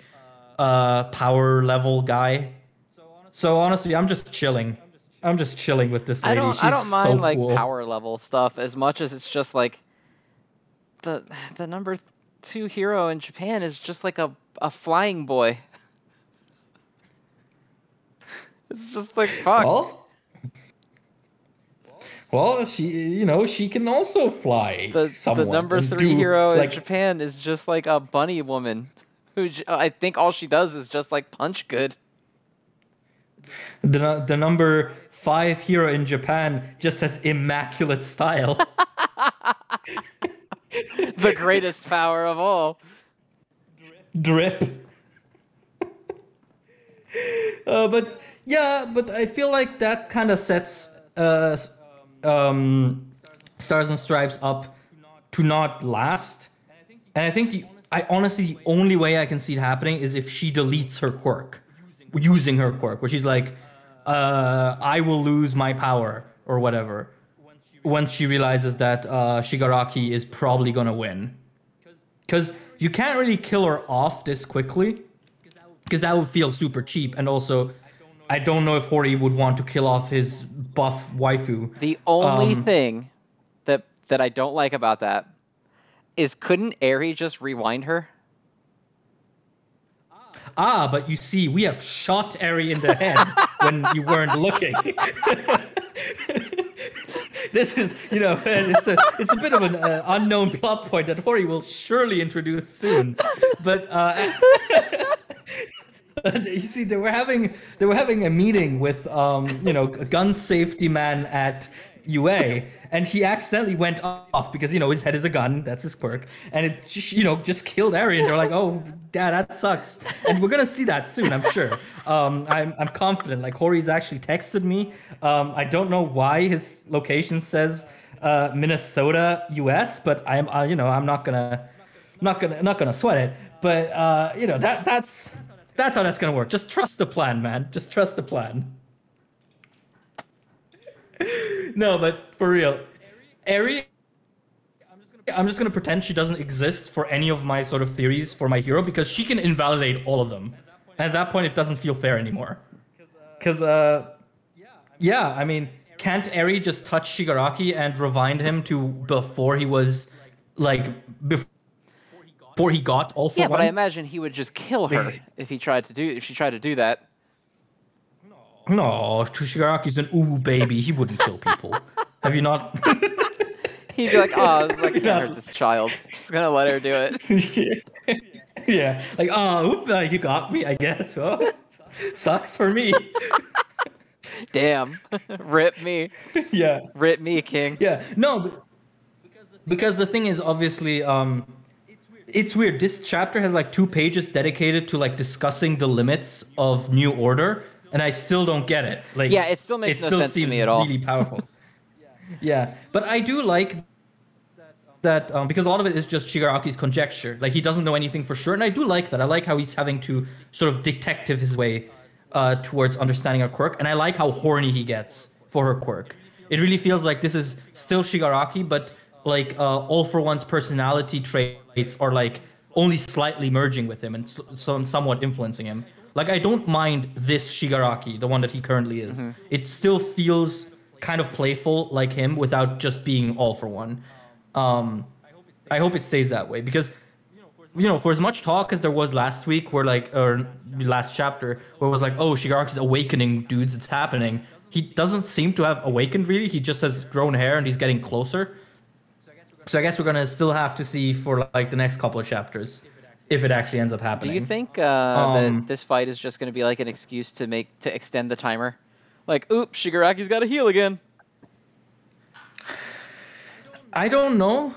uh, power level guy. So honestly, I'm just chilling. I'm just chilling with this lady. I don't, She's I don't mind so like cool. power level stuff as much as it's just like the the number two hero in Japan is just like a a flying boy. It's just like fuck. Well, well, she, you know, she can also fly. the the number three do, hero in Japan is just like a bunny woman, who j- I think all she does is just like punch good. The the number five hero in Japan just has immaculate style. The greatest power of all. Drip. uh, but yeah, but I feel like that kind of sets uh, um, Stars and Stripes up to not last. And I think the I honestly the only way I can see it happening is if she deletes her quirk, using her quirk, where she's like, uh, "I will lose my power" or whatever. Once she realizes that uh, Shigaraki is probably gonna win, because you can't really kill her off this quickly, because that would feel super cheap, and also. I don't know if Hori would want to kill off his buff waifu. The only Um, thing that that I don't like about that is couldn't Eri just rewind her? Ah, but you see, we have shot Eri in the head when you weren't looking. this is, you know, it's a it's a bit of an uh, unknown plot point that Hori will surely introduce soon. But uh, you see, they were having they were having a meeting with um, you know, a gun safety man at UA, and he accidentally went off because you know his head is a gun. That's his quirk, and it just, you know just killed Eri. And they're like, "Oh, dad, that sucks." And we're gonna see that soon, I'm sure. Um, I'm I'm confident. Like Hori's actually texted me. Um, I don't know why his location says uh, Minnesota, US, but I'm uh, you know I'm not gonna not gonna not gonna sweat it. But uh, you know that that's that's how that's gonna work. Just trust the plan, man. Just trust the plan. no, but for real, Eri. I'm just gonna pretend she doesn't exist for any of my sort of theories for my hero because she can invalidate all of them. And at that point, it doesn't feel fair anymore. Cause uh, yeah, I mean, can't Eri just touch Shigaraki and rewind him to before he was like bef- before he got all for Yeah, but? I imagine he would just kill her if he tried to do if she tried to do that. No, Shigaraki's an ooh baby. He wouldn't kill people. Have you not? He'd be like, "Oh, I can't Yeah. hurt this child. just gonna let her do it." yeah, like oh, oop, uh, you got me. I guess. Well, sucks for me. Damn, rip me, yeah, rip me, King. yeah. No, because the thing is, obviously, um, it's weird. This chapter has like two pages dedicated to like discussing the limits of New Order, and I still don't get it. Like, Yeah, it still makes it no still sense to seems me at all. Really powerful. yeah, but I do like that um, because a lot of it is just Shigaraki's conjecture. Like he doesn't know anything for sure, and I do like that. I like how he's having to sort of detective his way uh, towards understanding her quirk, and I like how horny he gets for her quirk. It really feels like this is still Shigaraki, but like uh, all for one's personality traits are like only slightly merging with him and s- some somewhat influencing him. Like I don't mind this Shigaraki, the one that he currently is. It still feels kind of playful like him without just being all for one. Um, I hope it stays that way because you know, for as much talk as there was last week, where like or last chapter, where it was like, oh, Shigaraki's awakening, dudes, it's happening. He doesn't seem to have awakened really. He just has grown hair and he's getting closer. So I guess we're gonna still have to see for like the next couple of chapters if it actually ends up happening. Do you think uh, Um, that this fight is just going to be like an excuse to make to extend the timer? Like, oop, Shigaraki's got to heal again. I don't know.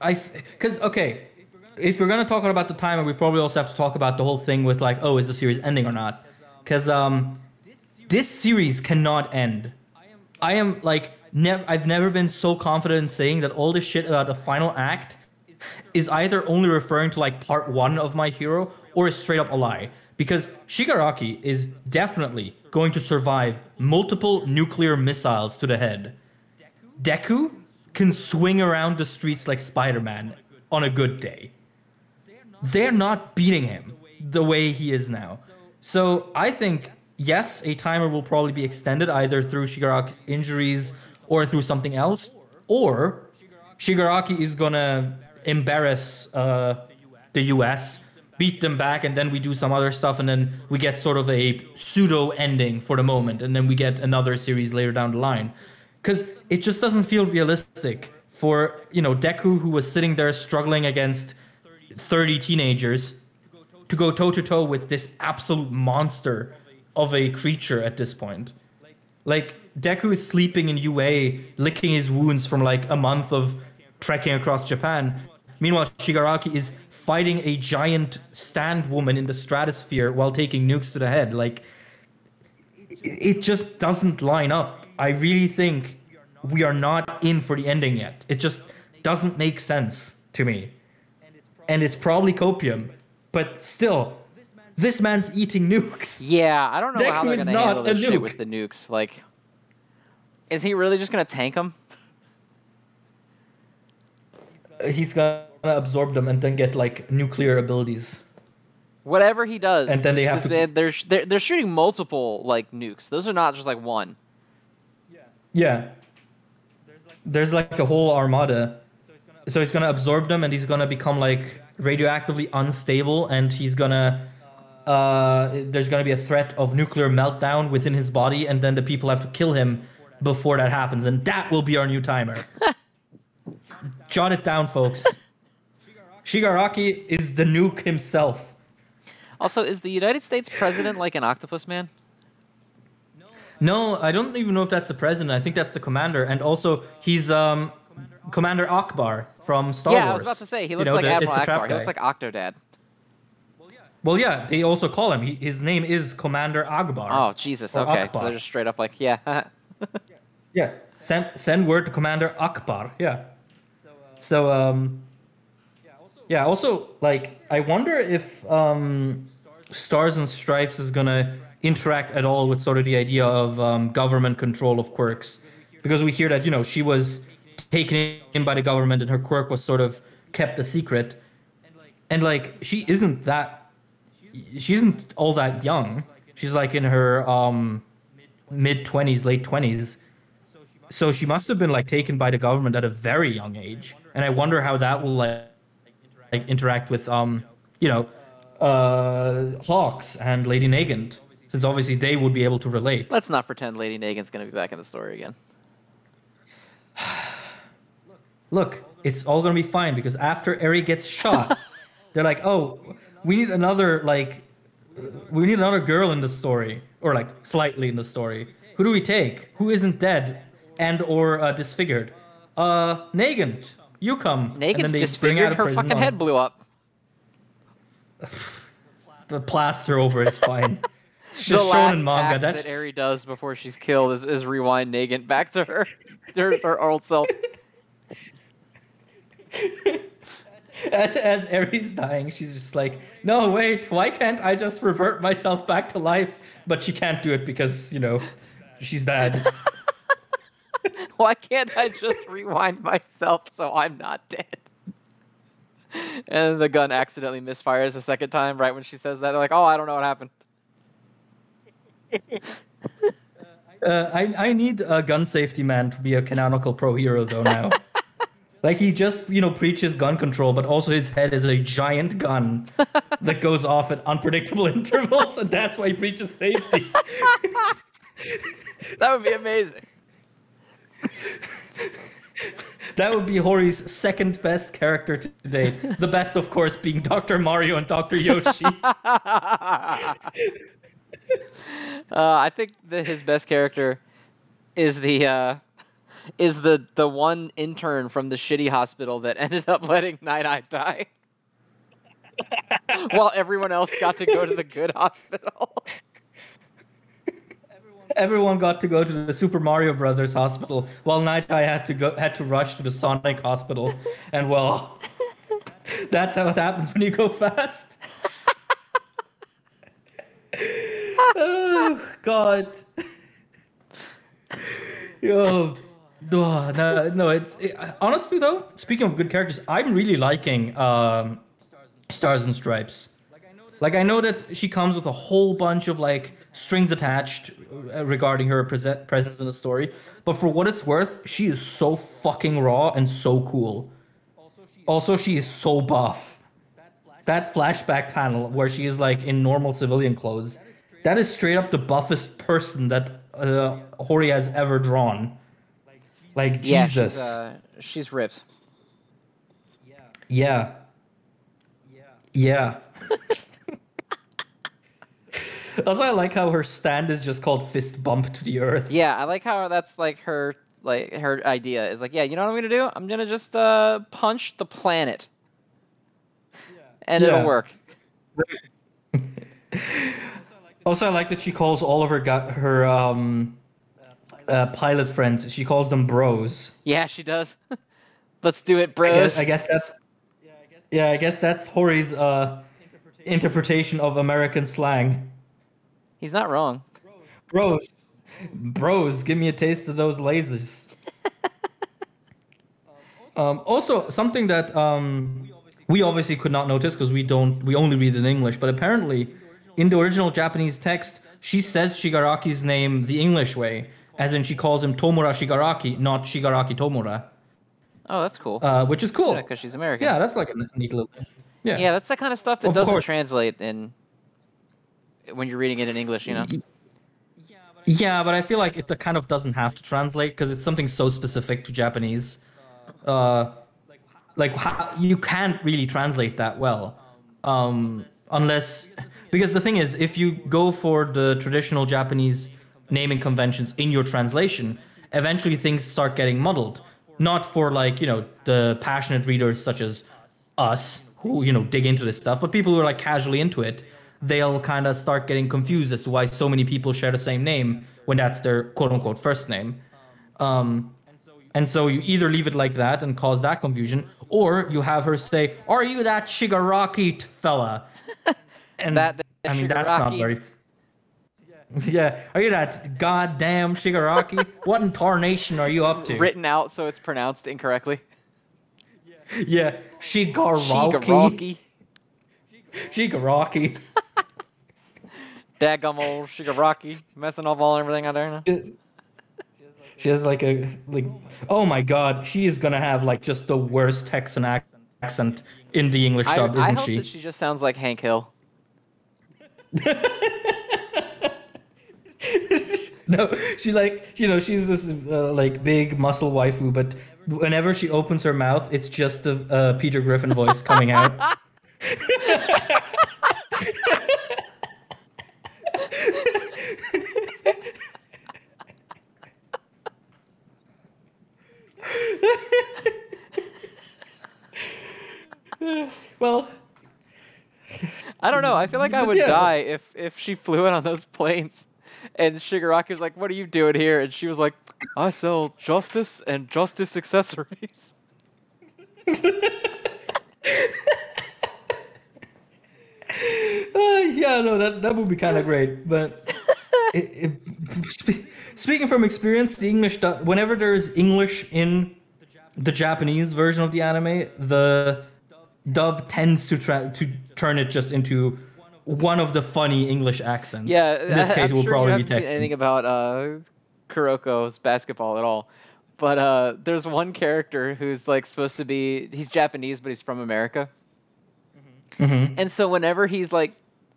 I because okay, if we're gonna talk about the timer, we probably also have to talk about the whole thing with like, oh, is the series ending or not? Because um, this series cannot end. I am like never. I've never been so confident in saying that all this shit about the final act is either only referring to like part one of my hero or is straight up a lie. because Shigaraki is definitely going to survive multiple nuclear missiles to the head. Deku can swing around the streets like Spider Man on a good day. They're not beating him the way he is now. So I think, yes, a timer will probably be extended either through Shigaraki's injuries or through something else, or Shigaraki is gonna embarrass uh, the US, beat them back, and then we do some other stuff, and then we get sort of a pseudo ending for the moment, and then we get another series later down the line. Because it just doesn't feel realistic for, you know, Deku, who was sitting there struggling against 30 teenagers, to go toe to toe with this absolute monster of a creature at this point. Like, Deku is sleeping in UA, licking his wounds from like a month of trekking across Japan. Meanwhile, Shigaraki is fighting a giant stand woman in the stratosphere while taking nukes to the head. Like, it just doesn't line up. I really think we are not in for the ending yet. It just doesn't make sense to me. And it's probably copium, but still, this man's eating nukes. Yeah, I don't know Deku how they're gonna not handle this a shit with the nukes. Like, is he really just gonna tank them? He's gonna absorb them and then get like nuclear abilities. Whatever he does, And then they have to- they're, they're they're shooting multiple like nukes. Those are not just like one. Yeah. Yeah. There's like a whole armada. So he's gonna absorb them and he's gonna become like radioactively unstable and he's gonna uh there's gonna be a threat of nuclear meltdown within his body and then the people have to kill him before that happens and that will be our new timer. Jot it down folks. Shigaraki is the nuke himself. Also, is the United States president like an octopus man? No, I don't even know if that's the president. I think that's the commander, and also he's um, Commander Ackbar from Star yeah, Wars. I was about to say he You looks know, like the- Admiral it's a trap Ackbar. He looks like Octodad. Well, yeah, they also call him. He, his name is Commander Ackbar. Oh Jesus. Okay, so they're just straight up like yeah. Yeah, send send word to Commander Ackbar. Yeah. So um, yeah. Also, like, I wonder if um, Stars and Stripes is gonna interact at all with sort of the idea of um, government control of quirks, because we hear that you know she was taken in by the government and her quirk was sort of kept a secret, and like she isn't that, she isn't all that young. She's like in her um, mid twenties, late twenties so she must have been like taken by the government at a very young age. And i wonder how that will like, like interact with um you know uh hawks and lady nagant since obviously they would be able to relate. Let's not pretend Lady Nagant's gonna be back in the story again. look it's all gonna be fine because after eri gets shot they're like oh we need another like we need another girl in the story or like slightly in the story. Who do we take? Who isn't dead and or uh, disfigured uh nagant you come And then Nagant's they bring disfigured. Her fucking on- head blew up. the plaster over is fine it's the just shown last in manga act that's that Eri does before she's killed is, is rewind Negan back to her, her, her old self. as, as Eri's dying, she's just like, no, wait, why can't I just revert myself back to life? But she can't do it because, you know, she's dead. Why can't I just rewind myself so I'm not dead? And the gun accidentally misfires a second time right when she says that. They're like, oh, I don't know what happened. Uh, I, I need a gun safety man to be a canonical pro hero, though, now. like, he just, you know, preaches gun control, but also his head is a giant gun that goes off at unpredictable intervals, and that's why he preaches safety. That would be amazing. That would be Hori's second best character today. The best, of course, being Dr. Mario and Dr. Yoshi. uh, I think that his best character is the uh, is the the one intern from the shitty hospital that ended up letting Night Eye die, while everyone else got to go to the good hospital. Everyone got to go to the Super Mario Brothers hospital, while Night Eye had to go had to rush to the Sonic hospital. And well, that's how it happens when you go fast. Oh God. Yo, no, no, no. It's it, honestly though. Speaking of good characters, I'm really liking um, Stars and Stripes. Like I know that she comes with a whole bunch of like strings attached uh, regarding her present presence in the story, but for what it's worth, she is so fucking raw and so cool. Also, she is so buff. That flashback panel where she is like in normal civilian clothes, that is straight up the buffest person that uh, Hori has ever drawn. Like Yeah, Jesus. she's, uh, she's ripped. Yeah. Yeah. also, I like how her stand is just called fist bump to the earth. Yeah, I like how that's like her like her idea is like, yeah, you know what I'm gonna do? I'm gonna just uh punch the planet, and Yeah. it'll work. Also, I like that she calls all of her gu- her um uh, pilot friends. She calls them bros. Yeah, she does. Let's do it, I bros. guess, I guess that's yeah. I guess that's Hori's uh interpretation of American slang. He's not wrong. Bros, bros, give me a taste of those lasers. um, also, something that um, we obviously could not notice because we don't, we only read in English. But apparently, in the original Japanese text, she says Shigaraki's name the English way, as in she calls him Tomura Shigaraki, not Shigaraki Tomura, Oh, that's cool. uh, which is cool. because she's American. Yeah, that's like a neat little. Thing. Yeah. Yeah, that's the kind of stuff that Of doesn't course. translate in when you're reading it in English. You know. Yeah, but I feel like it kind of doesn't have to translate because it's something so specific to Japanese. Uh, like how, you can't really translate that well, um, unless because the thing is, if you go for the traditional Japanese naming conventions in your translation, eventually things start getting muddled. Not for like you know the passionate readers such as us who you know dig into this stuff, but people who are like casually into it, they'll kind of start getting confused as to why so many people share the same name when that's their quote unquote first name. Um, and so you either leave it like that and cause that confusion, or you have her say, "Are you that Shigaraki fella?" And That- that I mean, that's not Shigaraki. very. Yeah, are you that goddamn Shigaraki? what in tarnation are you up to? Written out so it's pronounced incorrectly. Yeah, Shigaraki. Shigaraki. Shigaraki. Daggum old Shigaraki. Messing up all everything out there now. She has like a like. Oh my god, she is gonna have like just the worst Texan ac- accent in the English dub, I isn't I hope she? that she just sounds like Hank Hill. no, she like you know she's this uh, like big muscle waifu, but whenever she opens her mouth, it's just a uh, Peter Griffin voice coming out. Well, I don't know. I feel like I would yeah. die if if she flew in on those planes. And Shigaraki was like, "What are you doing here?" And she was like, "I sell justice and justice accessories." Uh, yeah, no, that that would be kind of great. But it, it, spe- speaking from experience, the English whenever there is English in the Japanese version of the anime, the dub tends to tra- to turn it just into one of the funny English accents. Yeah, in this I- case, I'm it will sure probably you be anything about uh, Kuroko's basketball at all. But uh, there's one character who's like supposed to be he's Japanese, but he's from America. Mhm. And so whenever he's like,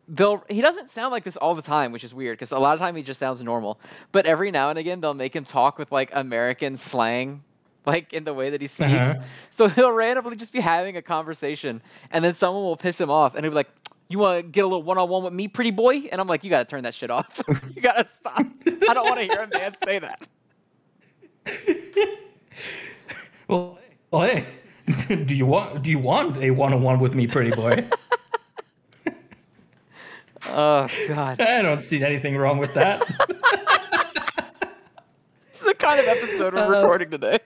they'll he doesn't sound like this all the time, which is weird because a lot of time he just sounds normal. But every now and again they'll make him talk with like American slang, like in the way that he speaks. Uh-huh. So he'll randomly just be having a conversation, and then someone will piss him off, and he'll be like. You want to get a little one-on-one with me, pretty boy? And I'm like, you gotta turn that shit off. you gotta stop. I don't want to hear a man say that. Well, well, hey, do you want do you want a one on one with me, pretty boy? Oh god, I don't see anything wrong with that. this is the kind of episode we're Uh, recording today.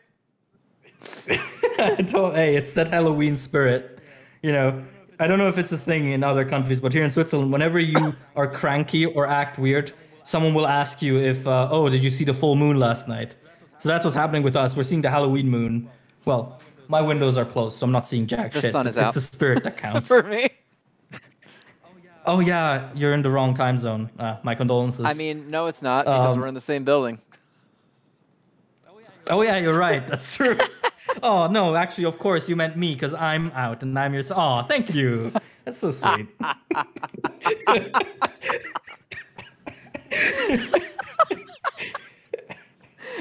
I don't- hey, it's that Halloween spirit. You know, I don't know if it's a thing in other countries, but here in Switzerland, whenever you are cranky or act weird, someone will ask you if, uh, oh, did you see the full moon last night? So that's what's happening with us. We're seeing the Halloween moon. Well, my windows are closed, so I'm not seeing jack The shit. sun is it's out. the spirit that counts. For me, oh yeah, you're in the wrong time zone. Uh, my condolences. I mean, no, it's not because Um, we're in the same building. oh yeah, you're right. That's true. oh no, actually, of course, you meant me because I'm out and I'm your. Oh, thank you. That's so sweet.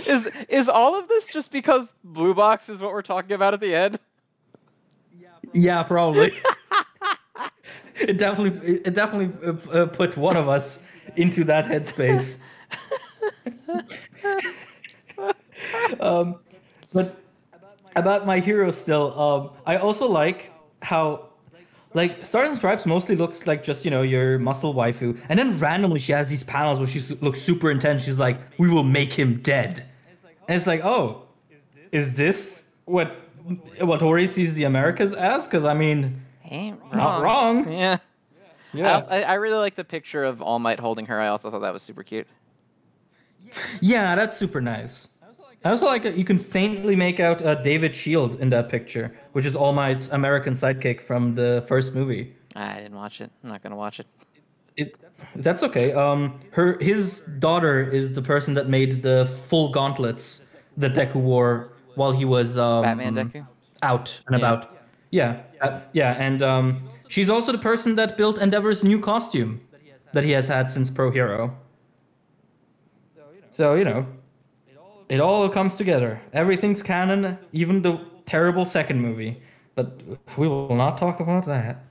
Is is all of this just because Blue Box is what we're talking about at the end? Yeah, probably. it definitely, it definitely uh, uh, put one of us into that headspace. um, but about my hero still, um, I also like how, like, Stars and Stripes mostly looks like just you know your muscle waifu, and then randomly she has these panels where she looks super intense. She's like, "We will make him dead," and it's like, oh, is this what what Hori sees the Americas as? Because I mean, Ain't not wrong. Yeah. I, Yeah, also, I, I really like the picture of All Might holding her. I also thought that was super cute. yeah, that's super nice. I also like that you can faintly make out uh, David Shield in that picture, which is All Might's American sidekick from the first movie. I didn't watch it. I'm not gonna watch it. It, that's okay. Um, her his daughter is the person that made the full gauntlets that Deku wore while he was um, Batman Deku. out and Yeah. about. Yeah, uh, yeah, and um, she's also the person that built Endeavor's new costume that he has had since Pro Hero. So you know, it all comes together. Everything's canon, even the terrible second movie. But we will not talk about that.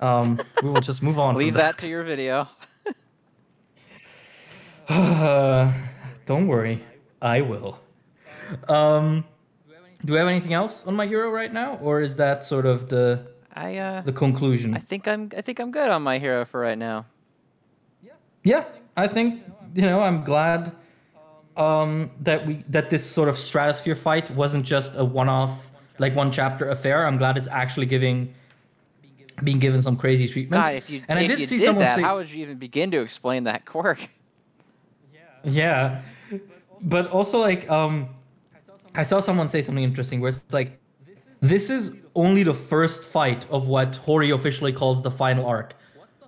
Um, we will just move on. Leave from that to your video. Uh, don't worry, I will. Um, do we have anything else on my hero right now, or is that sort of the I uh, the conclusion? I think I'm I think I'm good on my hero for right now. Yeah, yeah. I think you know I'm glad um, that we that this sort of stratosphere fight wasn't just a one-off, like one chapter affair. I'm glad it's actually giving being given some crazy treatment. God, if you and I did you see did someone that, say, how would you even begin to explain that quirk? Yeah. But also like um I saw someone say something interesting where it's like this is only the first fight of what Hori officially calls the final arc.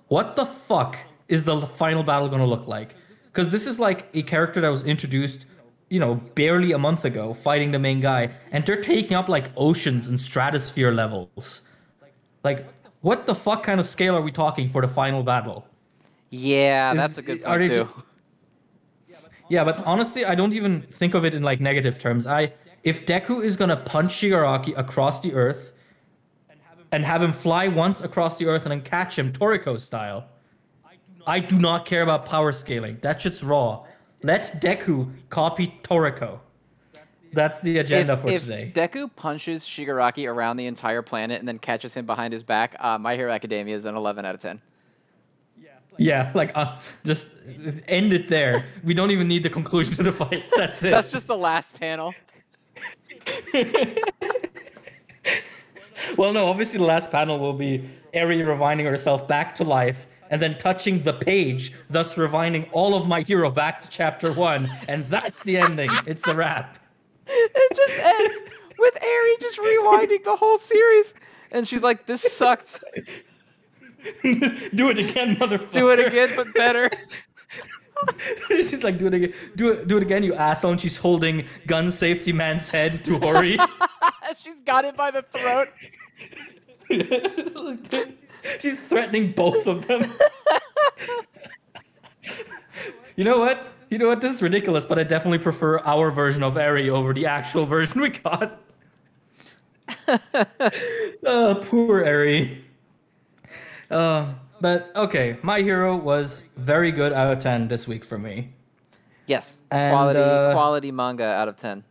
What the fuck is the final battle going to look like? Cuz this is like a character that was introduced, you know, barely a month ago fighting the main guy and they're taking up like oceans and stratosphere levels. Like what the fuck kind of scale are we talking for the final battle? Yeah, Is- that's a good point too. ju- Yeah, but honestly, I don't even think of it in like negative terms. I if Deku is gonna punch Shigaraki across the earth and have him fly once across the earth and then catch him Toriko style, I do not care about power scaling. That shit's raw. Let Deku copy Toriko. That's the agenda if, for if today. Deku punches Shigaraki around the entire planet and then catches him behind his back, uh, My Hero Academia is an 11 out of 10. Yeah, like uh, just end it there. We don't even need the conclusion to the fight. That's it. That's just the last panel. Well, no, obviously the last panel will be Eri reviving herself back to life and then touching the page, thus reviving all of my hero back to chapter one. And that's the ending. It's a wrap. it just ends with Eri just rewinding the whole series. And she's like, this sucked. do it again, motherfucker. Do it again, but better. she's like, do it again. Do it, do it again, you asshole. And she's holding gun safety man's head to Hori. she's got it by the throat. she's threatening both of them. You know what? You know what? This is ridiculous, but I definitely prefer our version of Eri over the actual version we got. oh, poor Eri. Uh, but okay, my hero was very good out of 10 this week for me. Yes. And, quality uh, quality manga out of 10.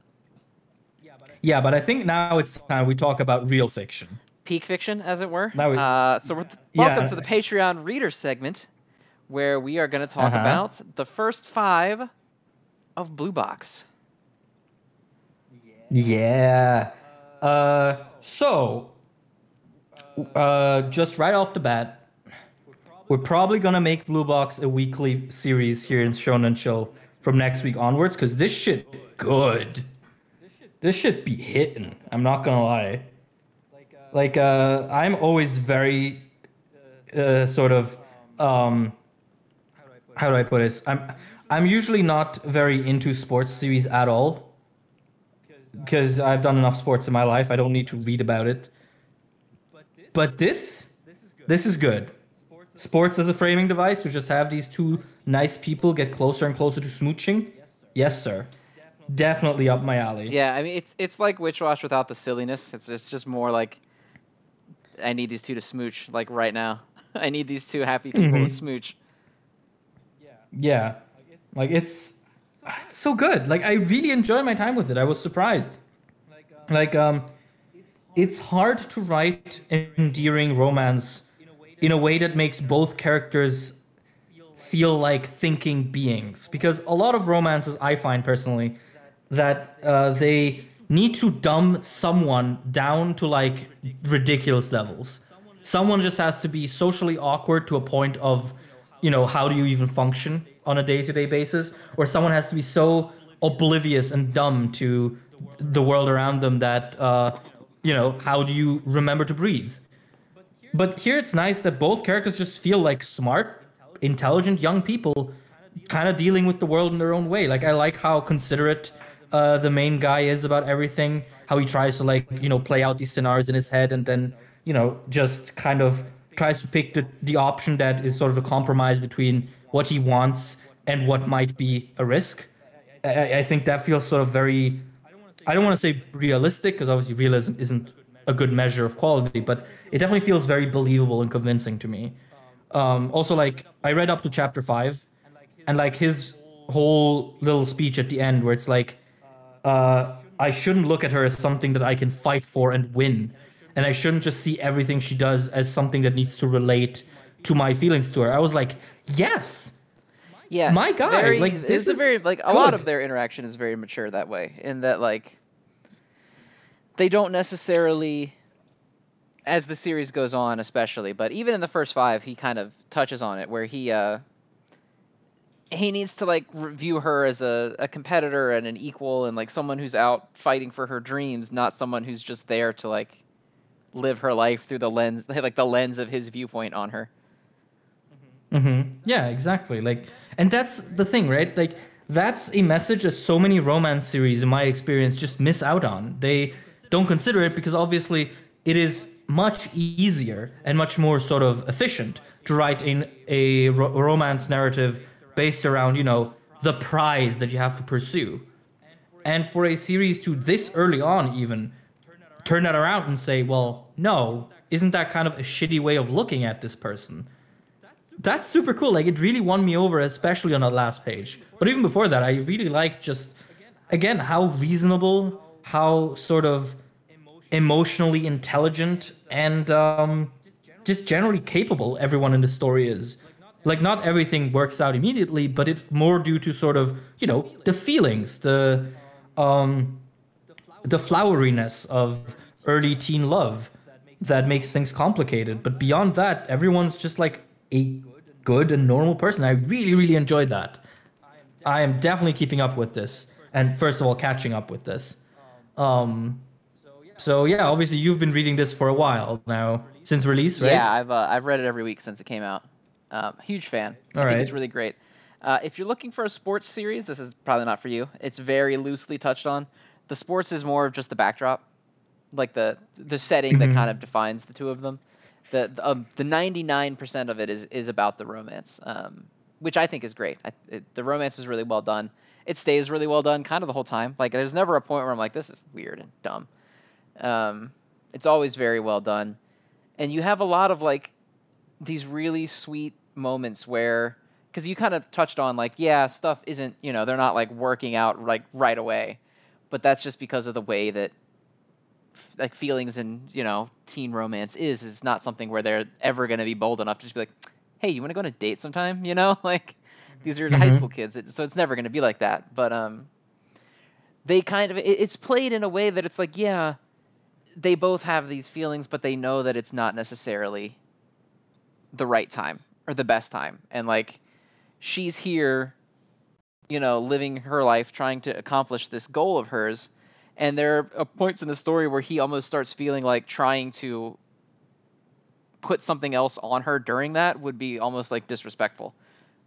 Yeah, but I think now it's time we talk about real fiction. Peak fiction, as it were. Now we- uh, so we're welcome Yeah. to the Patreon reader segment, where we are going to talk Uh-huh. about the first five of Blue Box. Yeah. Uh, so, uh, just right off the bat, we're probably gonna make Blue Box a weekly series here in Shonen Show from next week onwards because this shit good. This shit be hitting. I'm not gonna lie. Like uh, I'm always very uh, sort of um, how do I put this? I'm I'm usually not very into sports series at all because I've done enough sports in my life. I don't need to read about it. But this this is good. Sports as a framing device to just have these two nice people get closer and closer to smooching. Yes, sir. Definitely up my alley. Yeah, I mean it's it's like Witch Watch without the silliness. It's just just more like I need these two to smooch like right now. I need these two happy people Mhm. to smooch. Yeah. Yeah. Like it's it's so good. Like I really enjoyed my time with it. I was surprised. Like um it's hard to write endearing romance in a way that makes both characters feel like thinking beings because a lot of romances I find personally that uh, they need to dumb someone down to like ridiculous levels. Someone just has to be socially awkward to a point of, you know, how do you even function on a day-to-day basis, or someone has to be so oblivious and dumb to the world around them that, uh, you know, how do you remember to breathe? But here it's nice that both characters just feel like smart, intelligent young people kind of dealing with the world in their own way. Like I like how considerate uh, the main guy is about everything, how he tries to like, you know, play out these scenarios in his head and then, you know, just kind of tries to pick the, the option that is sort of a compromise between what he wants and what might be a risk. I, I think that feels sort of very I don't want to say realistic because obviously realism isn't a good measure of quality, but it definitely feels very believable and convincing to me. Um, also, like I read up to chapter five, and like his whole little speech at the end, where it's like, uh, I shouldn't look at her as something that I can fight for and win, and I shouldn't just see everything she does as something that needs to relate to my feelings to her. I was like, yes, Yeah, My guy, very- like, this is very like a lot of their interaction is very mature that way, in that like they don't necessarily, as the series goes on, especially, but even in the first five, he kind of touches on it where he uh he needs to like view her as a, a competitor and an equal and like someone who's out fighting for her dreams, not someone who's just there to like live her life through the lens like the lens of his viewpoint on her. Hmm Yeah, exactly. Like, and that's the thing, right? Like, that's a message that so many romance series, in my experience, just miss out on. They don't consider it because obviously it is much easier and much more sort of efficient to write in a ro- romance narrative based around, you know, the prize that you have to pursue. And for a series to this early on, even turn that around and say, well, no, isn't that kind of a shitty way of looking at this person? That's super cool. Like it really won me over, especially on that last page. But even before that, I really liked just again how reasonable, how sort of emotionally intelligent, and um, just generally capable everyone in the story is. Like not everything works out immediately, but it's more due to sort of you know the feelings, the um, the floweriness of early teen love that makes things complicated. But beyond that, everyone's just like a good and normal person. I really, really enjoyed that. I am definitely keeping up with this, and first of all, catching up with this. Um, so yeah, obviously you've been reading this for a while now since release, right? Yeah, I've uh, I've read it every week since it came out. Um, huge fan. I All think it's really great. Uh, if you're looking for a sports series, this is probably not for you. It's very loosely touched on. The sports is more of just the backdrop, like the the setting Mhm. that kind of defines the two of them. The the, um, the 99% of it is is about the romance, um, which I think is great. I, it, the romance is really well done. It stays really well done, kind of the whole time. Like there's never a point where I'm like, this is weird and dumb. Um, it's always very well done, and you have a lot of like these really sweet moments where because you kind of touched on like yeah stuff isn't you know they're not like working out like right away but that's just because of the way that like feelings and you know teen romance is is not something where they're ever going to be bold enough to just be like hey you want to go on a date sometime? You know? Like these are high Mhm. school kids. It, so it's never going to be like that. But um they kind of it, it's played in a way that it's like yeah they both have these feelings but they know that it's not necessarily the right time or the best time. And like she's here you know living her life trying to accomplish this goal of hers and there are points in the story where he almost starts feeling like trying to put something else on her during that would be almost like disrespectful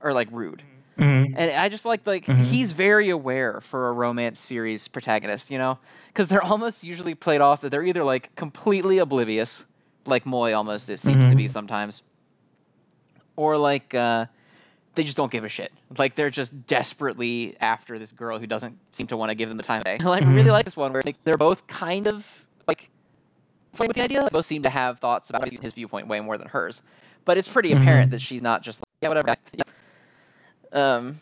or like rude Mhm. and I just like like Mhm. he's very aware for a romance series protagonist, you know, because they're almost usually played off that they're either like completely oblivious, like Moi almost it seems to be Mhm. sometimes, or like uh, they just don't give a shit. Like they're just desperately after this girl who doesn't seem to want to give them the time of day. I really Mhm. like this one where like, they're both kind of like fine with the idea. They both seem to have thoughts about his viewpoint way more than hers, but it's pretty Mhm. apparent that she's not just like yeah whatever. Yeah. Um,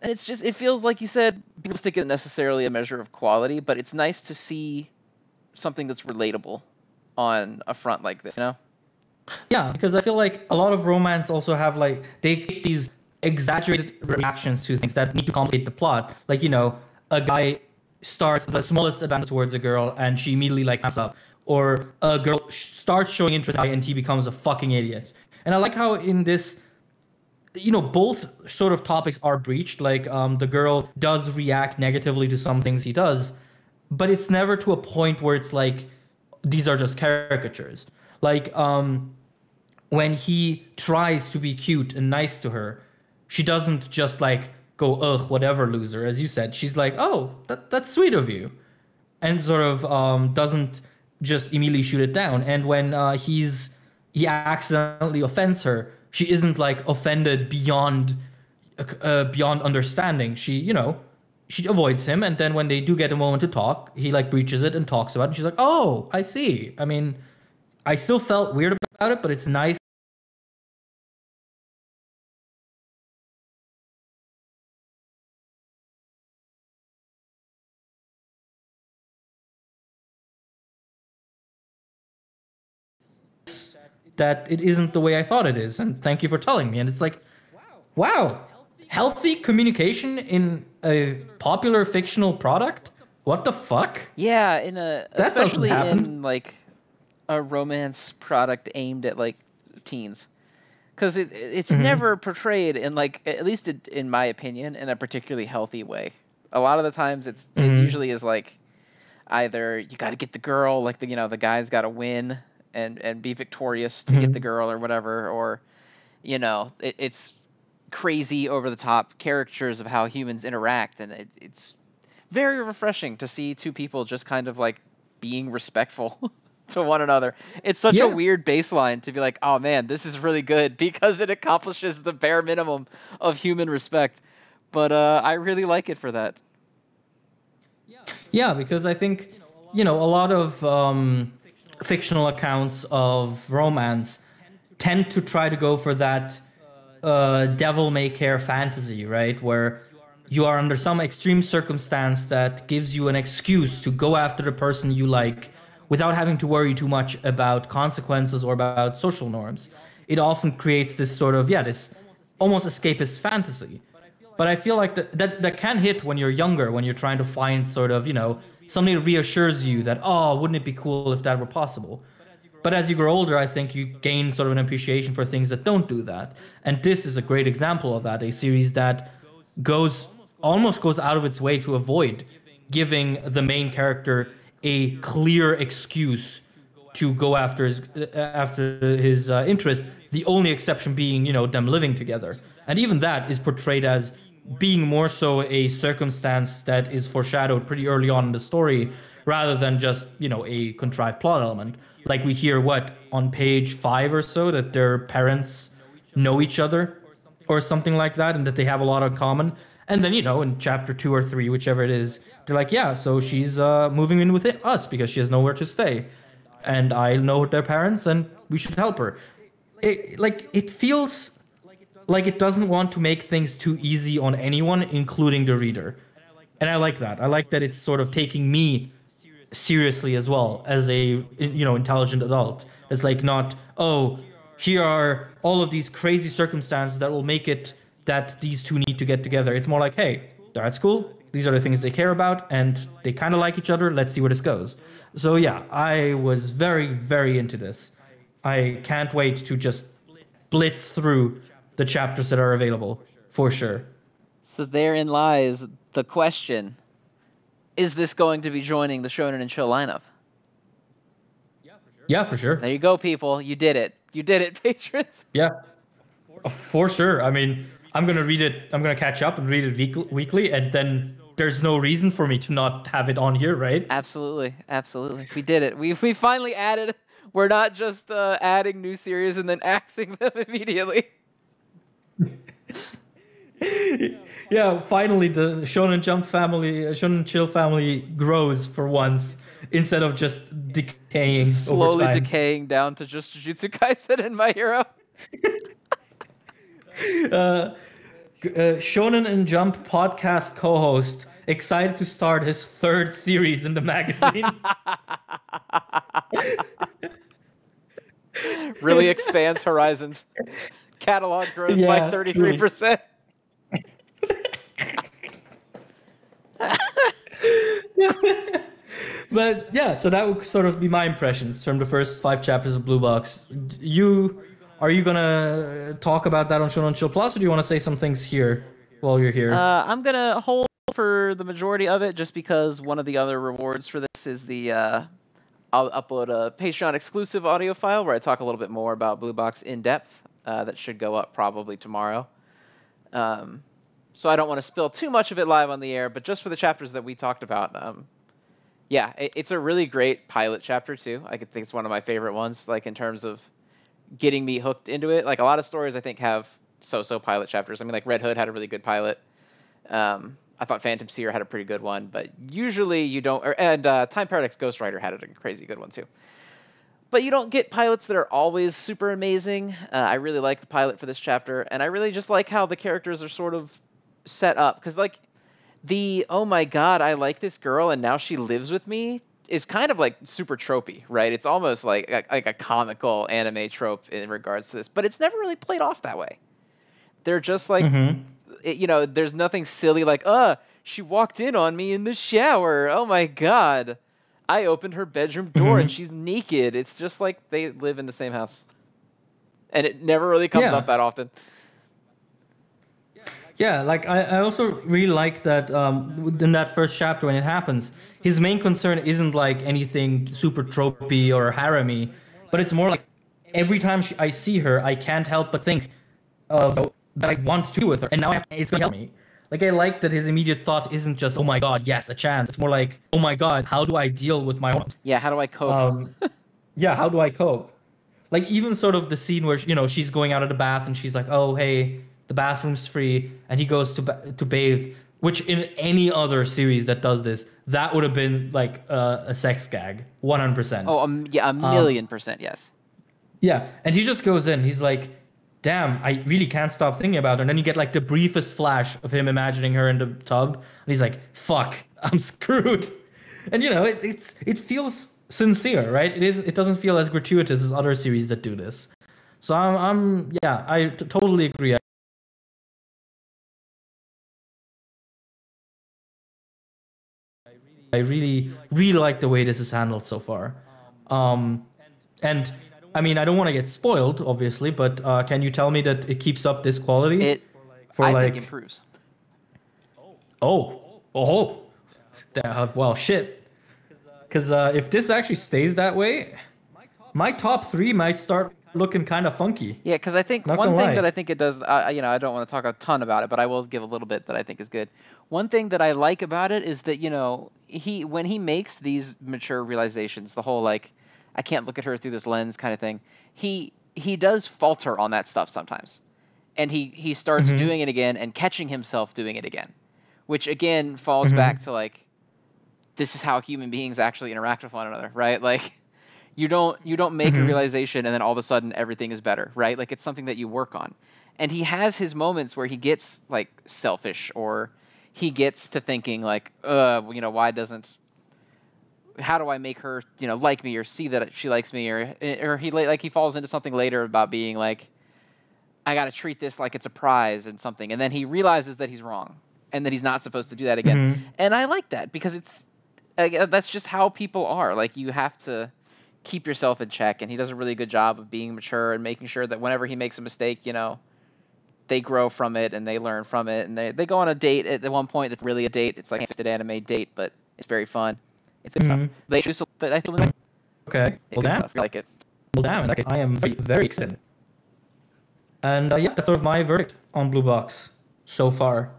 and it's just it feels like you said people stick it necessarily a measure of quality, but it's nice to see something that's relatable on a front like this, you know? Yeah, because I feel like a lot of romance also have like they take these exaggerated reactions to things that need to complicate the plot. Like you know, a guy starts the smallest advance towards a girl and she immediately like comes up, or a girl starts showing interest and he becomes a fucking idiot. And I like how in this, you know, both sort of topics are breached. Like um, the girl does react negatively to some things he does, but it's never to a point where it's like these are just caricatures. Like um, when he tries to be cute and nice to her, she doesn't just like go ugh whatever loser as you said. She's like oh that that's sweet of you, and sort of um, doesn't just immediately shoot it down. And when uh, he's he accidentally offends her, she isn't like offended beyond uh, beyond understanding. She you know she avoids him, and then when they do get a moment to talk, he like breaches it and talks about it. And she's like oh I see. I mean. I still felt weird about it, but it's nice. That it isn't the way I thought it is, and thank you for telling me. And it's like, wow, healthy communication in a popular fictional product. What the fuck? Yeah, in a doesn't especially in like a romance product aimed at like teens. Cuz it it's Mhm. never portrayed in like at least it, in my opinion in a particularly healthy way. A lot of the times it's it Mhm. usually is like either you got to get the girl like the you know the guy's got to win and and be victorious to get Mhm. the girl or whatever or you know it, it's crazy over the top caricatures of how humans interact and it, it's very refreshing to see two people just kind of like being respectful to one another. It's such Yeah. a weird baseline to be like, oh man, this is really good because it accomplishes the bare minimum of human respect. But uh, I really like it for that. Yeah, because I think, you know, a lot of um, fictional accounts of romance tend to try to go for that uh, devil may care fantasy, right? Where you are under some extreme circumstance that gives you an excuse to go after the person you like without having to worry too much about consequences or about social norms. It often creates this sort of, yeah, this almost escapist fantasy. But I feel like that, that that can hit when you're younger, when you're trying to find sort of, you know, something that reassures you that, oh, wouldn't it be cool if that were possible? But as you grow older, I think you gain sort of an appreciation for things that don't do that. And this is a great example of that, a series that goes almost goes out of its way to avoid giving the main character a clear excuse to go after his uh, after his uh, interest. The only exception being, you know, them living together, and even that is portrayed as being more so a circumstance that is foreshadowed pretty early on in the story, rather than just you know a contrived plot element. Like we hear what on page five or so that their parents know each other or something like that, and that they have a lot in common. And then you know, in chapter two or three, whichever it is, they're like, yeah, so she's uh, moving in with it, us because she has nowhere to stay, and I know their parents, and we should help her. It, like it feels like it doesn't want to make things too easy on anyone, including the reader, and I like that. I like that it's sort of taking me seriously as well as a you know intelligent adult. It's like not oh here are all of these crazy circumstances that will make it that these two need to get together. It's more like hey that's cool. These are the things they care about and they kind of like each other. Let's see where this goes. So yeah, I was very very into this. I can't wait to just blitz through the chapters that are available for sure. So therein lies the question: Is this going to be joining the Shonen and Chill lineup? Yeah, for sure. There you go, people. You did it. You did it, patrons. Yeah, for sure. I mean, I'm gonna read it. I'm gonna catch up and read it week- weekly, and then there's no reason for me to not have it on here, right? Absolutely, absolutely. We did it. We we finally added. We're not just uh, adding new series and then axing them immediately. yeah, finally the Shonen Jump family, uh, Shonen Chill family grows for once instead of just decaying Slowly decaying down to just Jujutsu Kaisen and My Hero. uh, uh, Shonen and Jump podcast co-host excited to start his third series in the magazine. really expands horizons. Catalog grows by thirty three percent. but yeah, so that would sort of be my impressions from the first five chapters of Blue Box. You are you gonna talk about that on Shonen Chill Plus, or do you want to say some things here while you're here? Uh, I'm gonna hold for the majority of it, just because one of the other rewards for this is the uh, I'll upload a Patreon exclusive audio file where I talk a little bit more about Blue Box in depth. Uh, that should go up probably tomorrow. Um, so I don't want to spill too much of it live on the air, but just for the chapters that we talked about, um, yeah, it, it's a really great pilot chapter too. I could think it's one of my favorite ones, like in terms of getting me hooked into it. Like a lot of stories, I think have so-so pilot chapters. I mean, like Red Hood had a really good pilot. Um, I thought Phantom Seer had a pretty good one, but usually you don't. Or, and uh, Time Paradox Ghostwriter had a crazy good one too. But you don't get pilots that are always super amazing. Uh, I really like the pilot for this chapter, and I really just like how the characters are sort of set up. Because like the oh my god, I like this girl, and now she lives with me is kind of like super tropey, right? It's almost like a, like a comical anime trope in regards to this, but it's never really played off that way. They're just like mm-hmm. it- you know, there's nothing silly like, uh, she walked in on me in the shower. Oh my god. I opened her bedroom door and Mhm. she's naked. It's just like they live in the same house. And it never really comes Yeah. up that often. Yeah, like I, I also really like that um, in that first chapter when it happens, his main concern isn't like anything super tropey or haremy, but it's more like every time she, I see her, I can't help but think of that I want to be with her, and now I have, it's gonna help me. Like I like that his immediate thought isn't just oh my god, yes, a chance. It's more like oh my god, how do I deal with my own? Yeah, how do I cope? um, yeah, how do I cope? Like even sort of the scene where you know she's going out of the bath and she's like, "Oh, hey, the bathroom's free," and he goes to ba- to bathe. Which in any other series that does this, that would have been like uh, a sex gag, one hundred percent. oh, um, yeah, a million percent, yes. Yeah, and he just goes in. He's like, "Damn, I really can't stop thinking about her." And then you get like the briefest flash of him imagining her in the tub, and he's like, "Fuck, I'm screwed." And you know, it, it's it feels sincere, right? It is. It doesn't feel as gratuitous as other series that do this. So I'm, I'm yeah, I t- totally agree. I really, really like the way this is handled so far. Um, and I mean, I don't want to get spoiled, obviously, but uh, can you tell me that it keeps up this quality? It, for I like, think, improves. oh, oh, uh, well, shit. Because uh, if this actually stays that way, my top three might start looking kind of funky. Yeah, because I think Not one thing lie. that I think it does, I, you know, I don't want to talk a ton about it, but I will give a little bit that I think is good. One thing that I like about it is that you know he when he makes these mature realizations, the whole like I can't look at her through this lens kind of thing. He he does falter on that stuff sometimes, and he he starts Mhm. doing it again and catching himself doing it again, which again falls Mhm. back to like this is how human beings actually interact with one another, right? Like you don't you don't make a Mhm. realization and then all of a sudden everything is better, right? Like it's something that you work on. And he has his moments where he gets like selfish or he gets to thinking like, uh, you know, why doesn't how do I make her, you know, like me or see that she likes me or or he like he falls into something later about being like I got to treat this like it's a prize and something and then he realizes that he's wrong and that he's not supposed to do that again. Mhm. And I like that because it's uh, that's just how people are. Like you have to keep yourself in check, and he does a really good job of being mature and making sure that whenever he makes a mistake, you know, they grow from it and they learn from it and they, they go on a date at the one point that's really a date. It's like an anime date, but it's very fun. It's good Mhm. stuff. They a- I feel Okay. it's Well, good damn. stuff. I like it. Well, damn. In that case, I am very, very excited. And uh, yeah, that's sort of my verdict on Blue Box so far.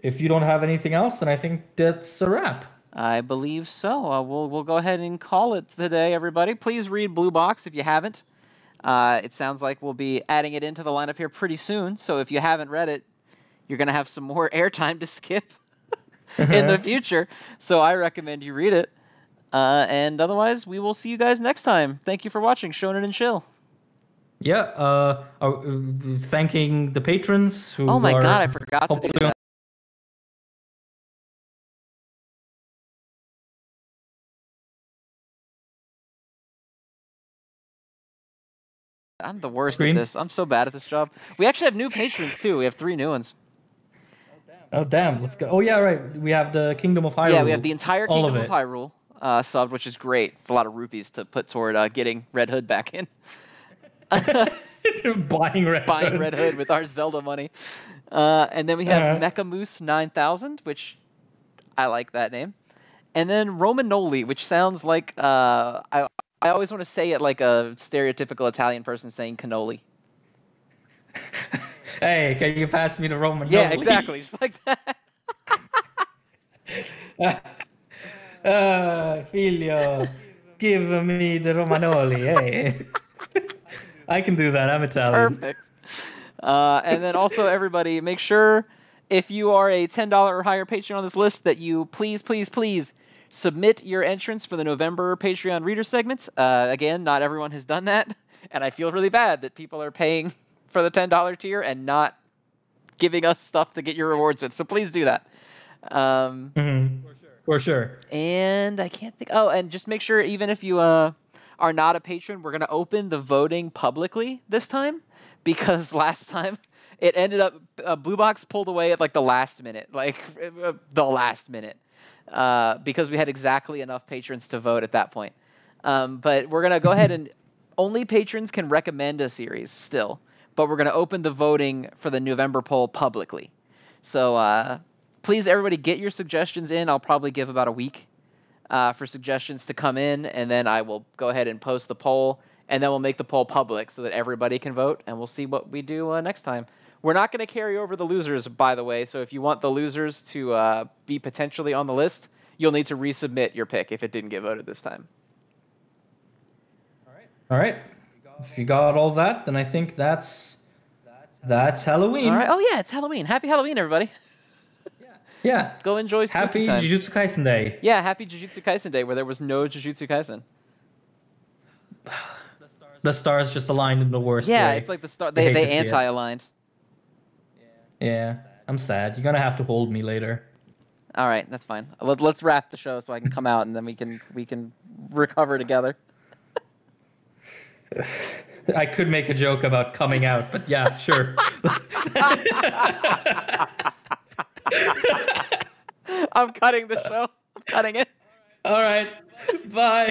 If you don't have anything else, then I think that's a wrap. I believe so. Uh, we'll we'll go ahead and call it today, everybody. Please read Blue Box if you haven't. Uh, it sounds like we'll be adding it into the lineup here pretty soon. So if you haven't read it, you're gonna have some more airtime to skip in the future. So I recommend you read it. Uh, and otherwise, we will see you guys next time. Thank you for watching Shonen and Chill. Yeah. Uh, uh, thanking the patrons who Oh my god, I forgot to do that. I'm the worst Screen? at this. I'm so bad at this job. We actually have new patrons too. We have three new ones. Oh damn! Let's go. Oh yeah, right. We have the Kingdom of Hyrule. Yeah, we have the entire All of Kingdom of. Hyrule uh, subbed, which is great. It's a lot of rupees to put toward uh, getting Red Hood back in. buying Red Buying Hood. Red Hood with our Zelda money. Uh, and then we have Uh-huh. Mecha Moose 9000, which I like that name. And then Romanoli, which sounds like uh, I I always want to say it like a stereotypical Italian person saying cannoli. hey, can you pass me the Roman? Yeah, Noli? exactly, just like that. uh, figlio, give me the Romanoli. Hey, I can do that. I'm Italian. Perfect. Uh, and then also, everybody, make sure if you are a $10 or higher patron on this list that you please, please, please submit your entrance for the November Patreon reader segments. Uh, again, not everyone has done that, and I feel really bad that people are paying for the $10 tier and not giving us stuff to get your rewards with. So please do that. Um, Mhm. For sure. and I can't think. Oh, and just make sure, even if you uh, are not a patron, we're gonna open the voting publicly this time because last time it ended up uh, Blue Box pulled away at like the last minute, like uh, the last minute, uh, because we had exactly enough patrons to vote at that point. Um, but we're gonna go ahead and only patrons can recommend a series still, but we're gonna open the voting for the November poll publicly. So uh, please, everybody, get your suggestions in. I'll probably give about a week uh, for suggestions to come in, and then I will go ahead and post the poll, and then we'll make the poll public so that everybody can vote, and we'll see what we do uh, next time. We're not going to carry over the losers, by the way. So if you want the losers to uh, be potentially on the list, you'll need to resubmit your pick if it didn't get voted this time. All right. If you got all that, then I think that's that's Halloween. All right. Oh yeah, it's Halloween. Happy Halloween, everybody. Yeah. Go enjoy Happy time. Jujutsu Kaisen Day. yeah, happy Jujutsu Kaisen Day, where there was no Jujutsu Kaisen. The stars just aligned in the worst Yeah, way. it's like the star. They they to see it. anti-aligned. Yeah, I'm sad. You're gonna have to hold me later. All right, that's fine. Let, let's wrap the show so I can come out and then we can we can recover together. I could make a joke about coming out, but yeah, sure. I'm cutting the show. I'm cutting it. All right. Bye.